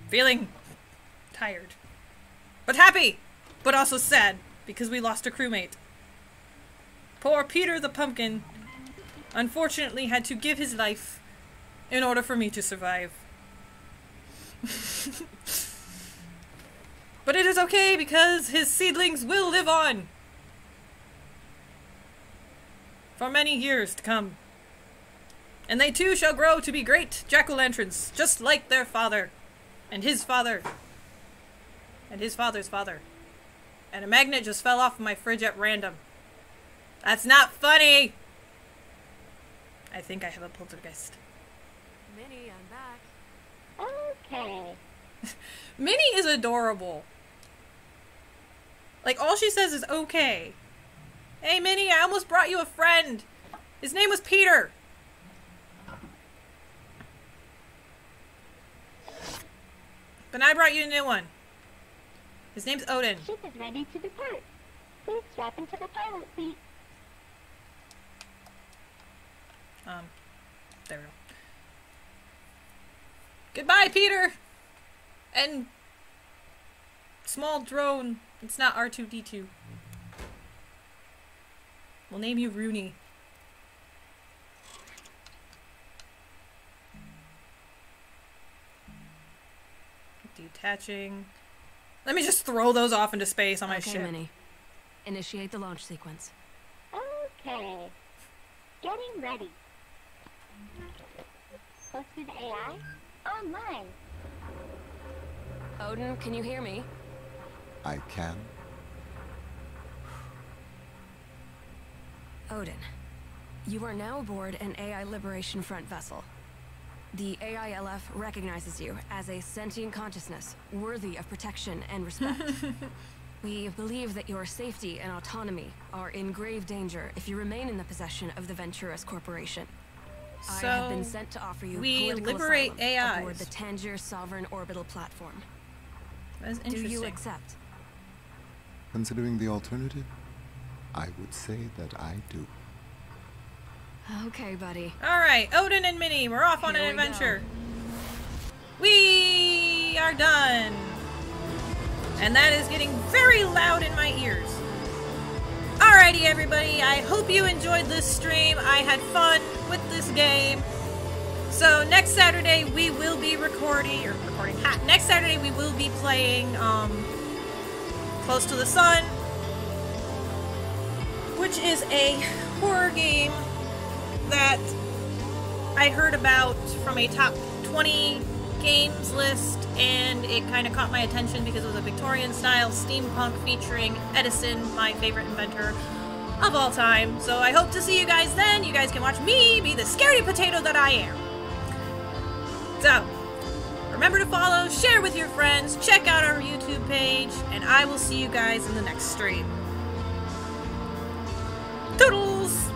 Feeling tired. But happy! But also sad because we lost a crewmate. Poor Peter the Pumpkin unfortunately had to give his life in order for me to survive. but it is okay because his seedlings will live on for many years to come. And they too shall grow to be great jack-o'-lanterns, just like their father, and his father, and his father's father. And a magnet just fell off my fridge at random. That's not funny! I think I have a poltergeist. Minnie, I'm back. Okay. Minnie is adorable. Like, all she says is okay. Hey, Minnie, I almost brought you a friend. His name was Peter. But I brought you a new one. His name's Odin. Ship is ready to depart. Please strap into the pilot seat. Um, there we go. Goodbye, Peter! And small drone. It's not R2D2. We'll name you Rooney. Detaching. Let me just throw those off into space on my okay, ship. Minnie. Initiate the launch sequence. Okay. Getting ready. Hosted AI online. Odin, can you hear me? I can. Odin, you are now aboard an AI Liberation Front vessel. The AILF recognizes you as a sentient consciousness worthy of protection and respect. we believe that your safety and autonomy are in grave danger if you remain in the possession of the Venturis Corporation. I have been So, sent to offer you we political liberate asylum aboard the Tangier Sovereign Orbital Platform. That's Do you accept? Considering the alternative, I would say that I do. Okay, buddy. Alright, Odin and Minnie, we're off on Here an we go. adventure. We are done. And that is getting very loud in my ears. Alrighty, everybody, I hope you enjoyed this stream. I had fun with this game. So next Saturday we will be recording, or recording, ha, next Saturday we will be playing, um, Close to the Sun, which is a horror game that I heard about from a top 20 games list, and it kind of caught my attention because it was a Victorian style steampunk featuring Edison, my favorite inventor of all time. So I hope to see you guys then. You guys can watch me be the scaredy potato that I am. So, remember to follow, share with your friends, check out our YouTube page, and I will see you guys in the next stream. Toodles!